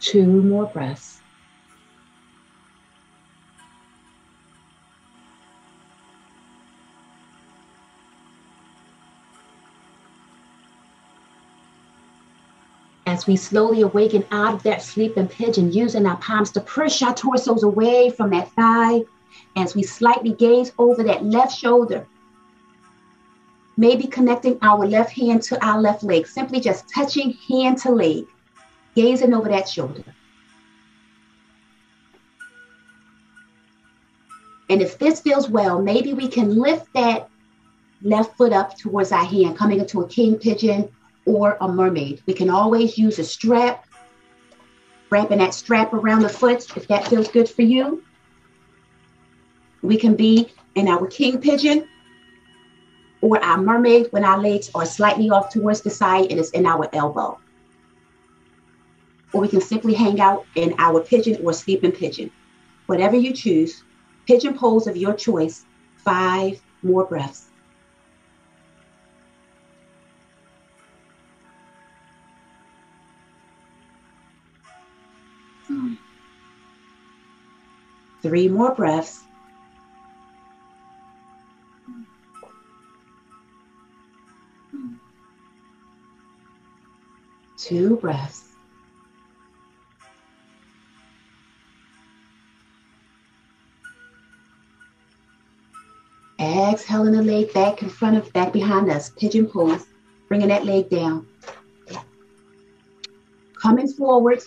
Two more breaths. As we slowly awaken out of that sleeping pigeon, using our palms to push our torsos away from that thigh, as we slightly gaze over that left shoulder, maybe connecting our left hand to our left leg, simply just touching hand to leg gazing over that shoulder. And if this feels well, maybe we can lift that left foot up towards our hand, coming into a king pigeon or a mermaid. We can always use a strap, wrapping that strap around the foot if that feels good for you. We can be in our king pigeon or our mermaid when our legs are slightly off towards the side and it's in our elbow or we can simply hang out in our pigeon or sleeping pigeon. Whatever you choose, pigeon pose of your choice, five more breaths. Three more breaths. Two breaths. Exhaling the leg back in front of, back behind us, pigeon pose, bringing that leg down. Coming forward,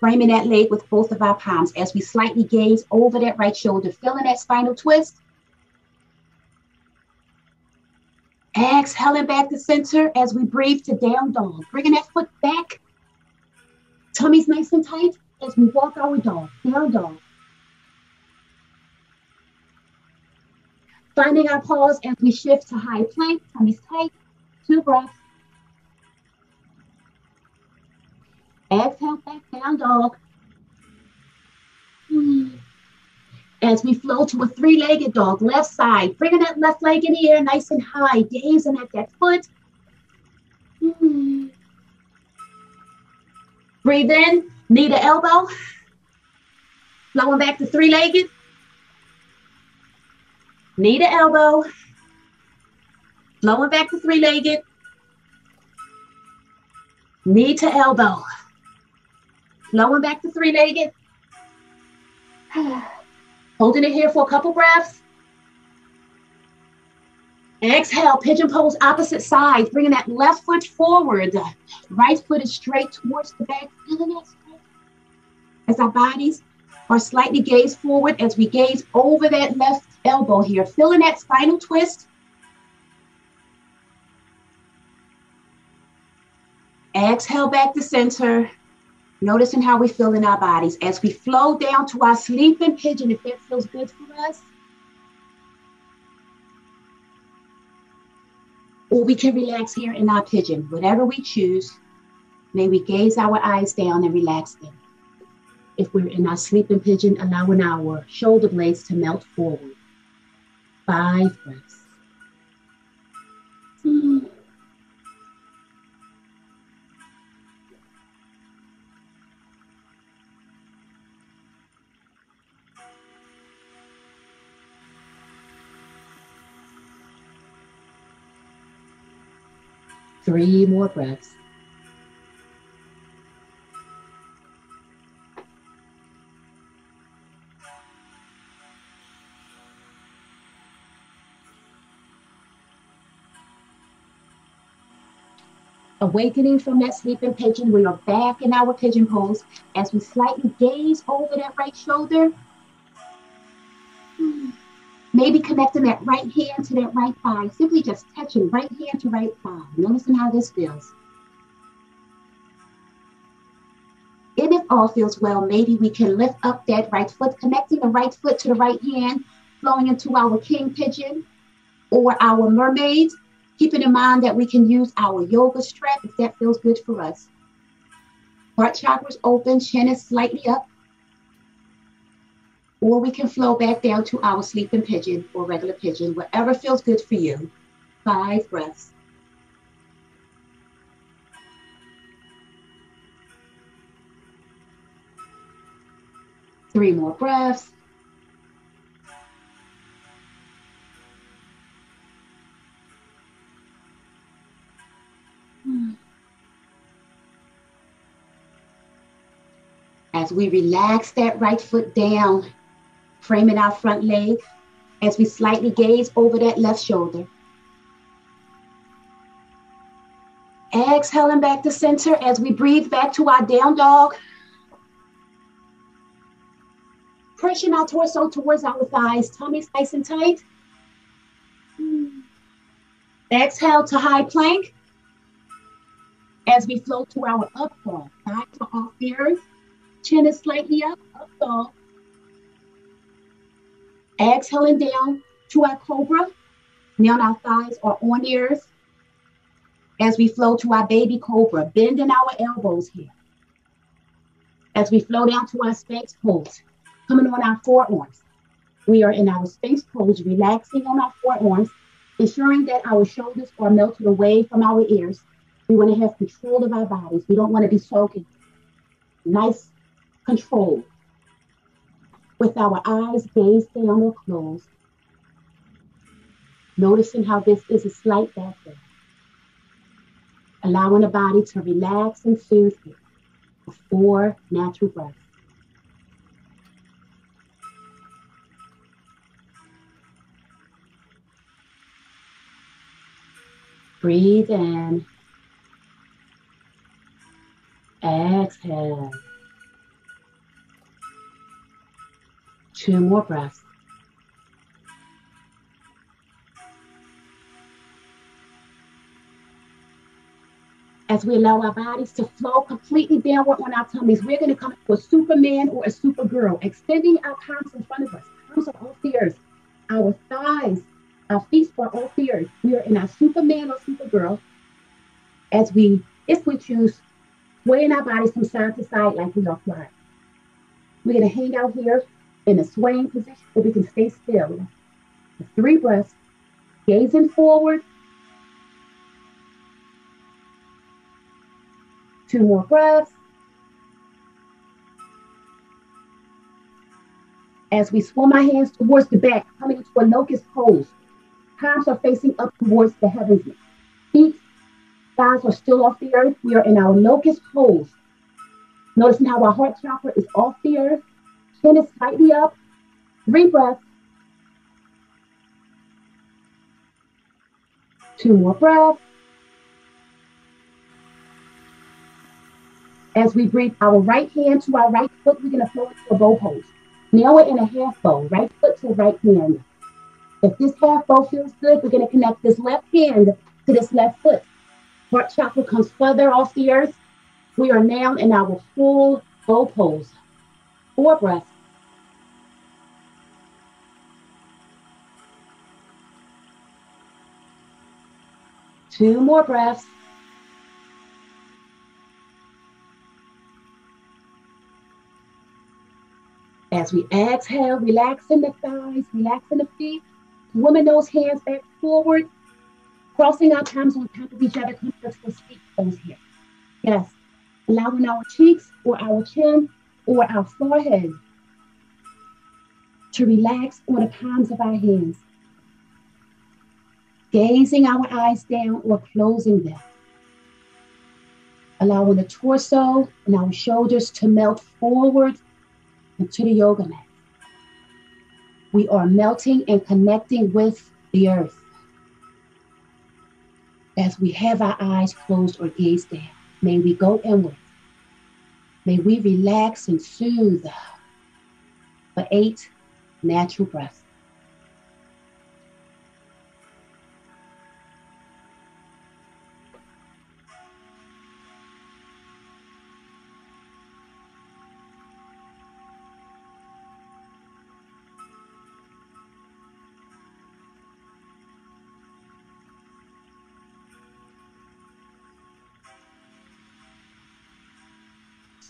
framing that leg with both of our palms as we slightly gaze over that right shoulder, feeling that spinal twist. Exhaling back to center as we breathe to down dog, bringing that foot back. Tummy's nice and tight as we walk our dog, down dog. Finding our pause as we shift to high plank, tummy's tight, two breaths. Exhale back down dog. As we flow to a three-legged dog, left side, bringing that left leg in the air nice and high, gazing at that foot. Breathe in, knee to elbow. Flowing back to three-legged knee to elbow, flowing back to three legged, knee to elbow, flowing back to three legged, holding it here for a couple breaths. Exhale, pigeon pose opposite side, bringing that left foot forward. Right foot is straight towards the back, feeling it as our bodies are slightly gaze forward as we gaze over that left elbow here, feeling that spinal twist. Exhale back to center. Noticing how we feel in our bodies as we flow down to our sleeping pigeon, if that feels good for us. Or we can relax here in our pigeon, whatever we choose. May we gaze our eyes down and relax them. If we're in our sleeping pigeon, allowing our shoulder blades to melt forward five breaths. Three more breaths. Awakening from that sleeping pigeon, we are back in our pigeon pose as we slightly gaze over that right shoulder. Maybe connecting that right hand to that right thigh, simply just touching right hand to right thigh. Noticing how this feels. And if all feels well, maybe we can lift up that right foot, connecting the right foot to the right hand, flowing into our king pigeon or our mermaid, keeping in mind that we can use our yoga strap if that feels good for us. Heart chakra's open, chin is slightly up. Or we can flow back down to our sleeping pigeon or regular pigeon, whatever feels good for you. Five breaths. Three more breaths. As we relax that right foot down, framing our front leg, as we slightly gaze over that left shoulder. Exhaling back to center as we breathe back to our down dog. Pressing our torso towards our thighs, tummy nice and tight. Exhale to high plank as we float to our up dog. Thighs are off the earth, chin is slightly up, up dog. Exhaling down to our cobra. Now our thighs are on the earth as we flow to our baby cobra, bending our elbows here. As we flow down to our sphinx pose coming on our forearms. We are in our sphinx pose, relaxing on our forearms, ensuring that our shoulders are melted away from our ears. We want to have control of our bodies. We don't want to be soaking. Nice control. With our eyes gazed down or closed. Noticing how this is a slight back Allowing the body to relax and soothe. Four natural breaths. Breathe in. Exhale. Two more breaths. As we allow our bodies to flow completely downward on our tummies, we're going to come to a Superman or a Supergirl, extending our palms in front of us. Palms are the earth. Our thighs our feet are the earth. We are in our Superman or Supergirl as we, if we choose, swaying our bodies from side to side like we are flying. We're going to hang out here in a swaying position so we can stay still. Three breaths, gazing forward. Two more breaths. As we swim our hands towards the back, coming into a locust pose palms are facing up towards the heavens. Feet, thighs are still off the earth. We are in our locust pose. Noticing how our heart chakra is off the earth. Chin is slightly up. Three breaths. Two more breaths. As we breathe our right hand to our right foot, we're going to flow into a bow pose. Now we're in a half bow, right foot to right hand. If this half bow feels good, we're going to connect this left hand to this left foot. Heart chakra comes further off the earth. We are now in our full bow pose. Four breaths. Two more breaths. As we exhale, relaxing the thighs, relaxing the feet, Woman those hands back forward, crossing our palms on top of each other, coming to a pose here. Yes, allowing our cheeks or our chin or our forehead to relax on the palms of our hands. Gazing our eyes down or closing them. Allowing the torso and our shoulders to melt forward into the yoga mat we are melting and connecting with the earth. As we have our eyes closed or gaze down, may we go inward. May we relax and soothe for eight natural breaths.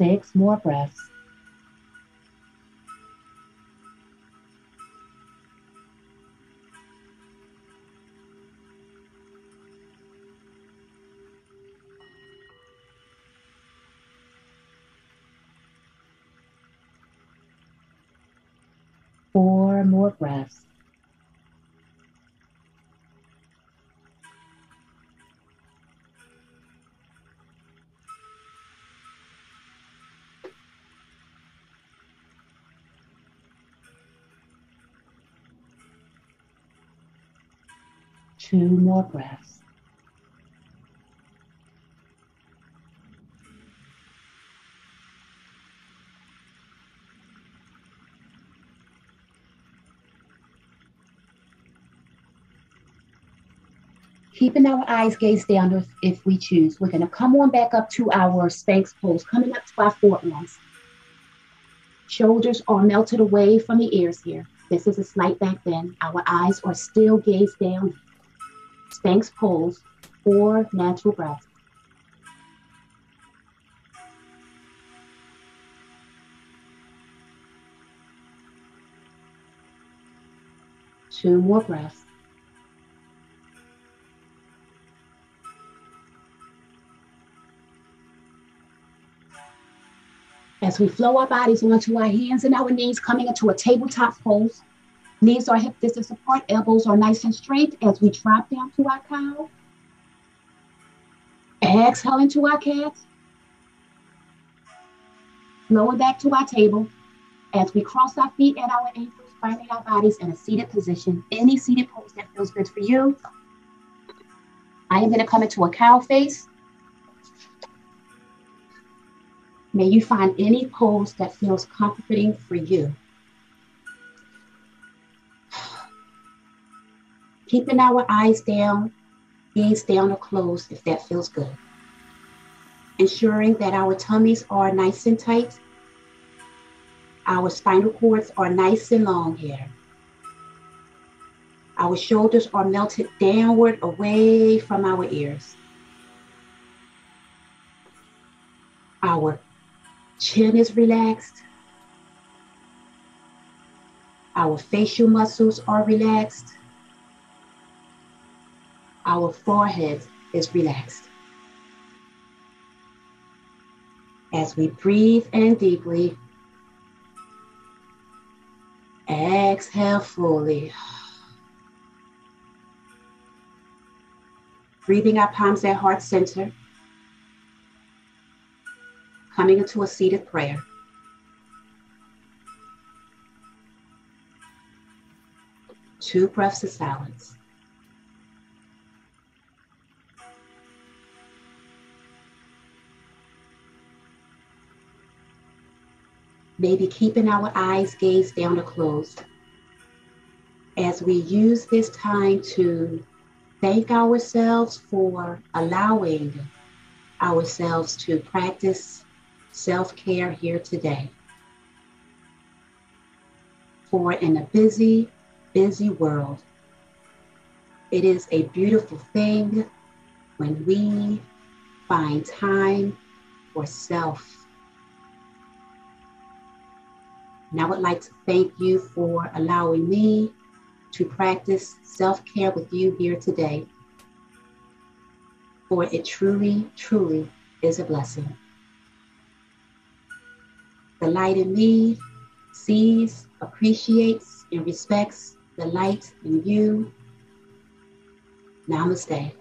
Six more breaths. Four more breaths. Two more breaths. Keeping our eyes gazed down if, we choose. We're going to come on back up to our Sphinx pose, coming up to our forearms. Shoulders are melted away from the ears here. This is a slight back bend. Our eyes are still gazed down Sphinx pose or natural breath. Two more breaths. As we flow our bodies onto our hands and our knees, coming into a tabletop pose. Knees are hip distance apart, elbows are nice and straight as we drop down to our cow. Exhale into our cat. Lower back to our table as we cross our feet at our ankles, finding our bodies in a seated position. Any seated pose that feels good for you. I am going to come into a cow face. May you find any pose that feels comforting for you. Keeping our eyes down, gaze down or closed if that feels good. Ensuring that our tummies are nice and tight, our spinal cords are nice and long here. Our shoulders are melted downward away from our ears. Our chin is relaxed. Our facial muscles are relaxed our forehead is relaxed. As we breathe in deeply, exhale fully. Breathing our palms at heart center, coming into a seated prayer. Two breaths of silence. Maybe keeping our eyes gazed down or closed. As we use this time to thank ourselves for allowing ourselves to practice self care here today. For in a busy, busy world, it is a beautiful thing when we find time for self And I would like to thank you for allowing me to practice self care with you here today. For it truly, truly is a blessing. The light in me sees, appreciates, and respects the light in you. Namaste.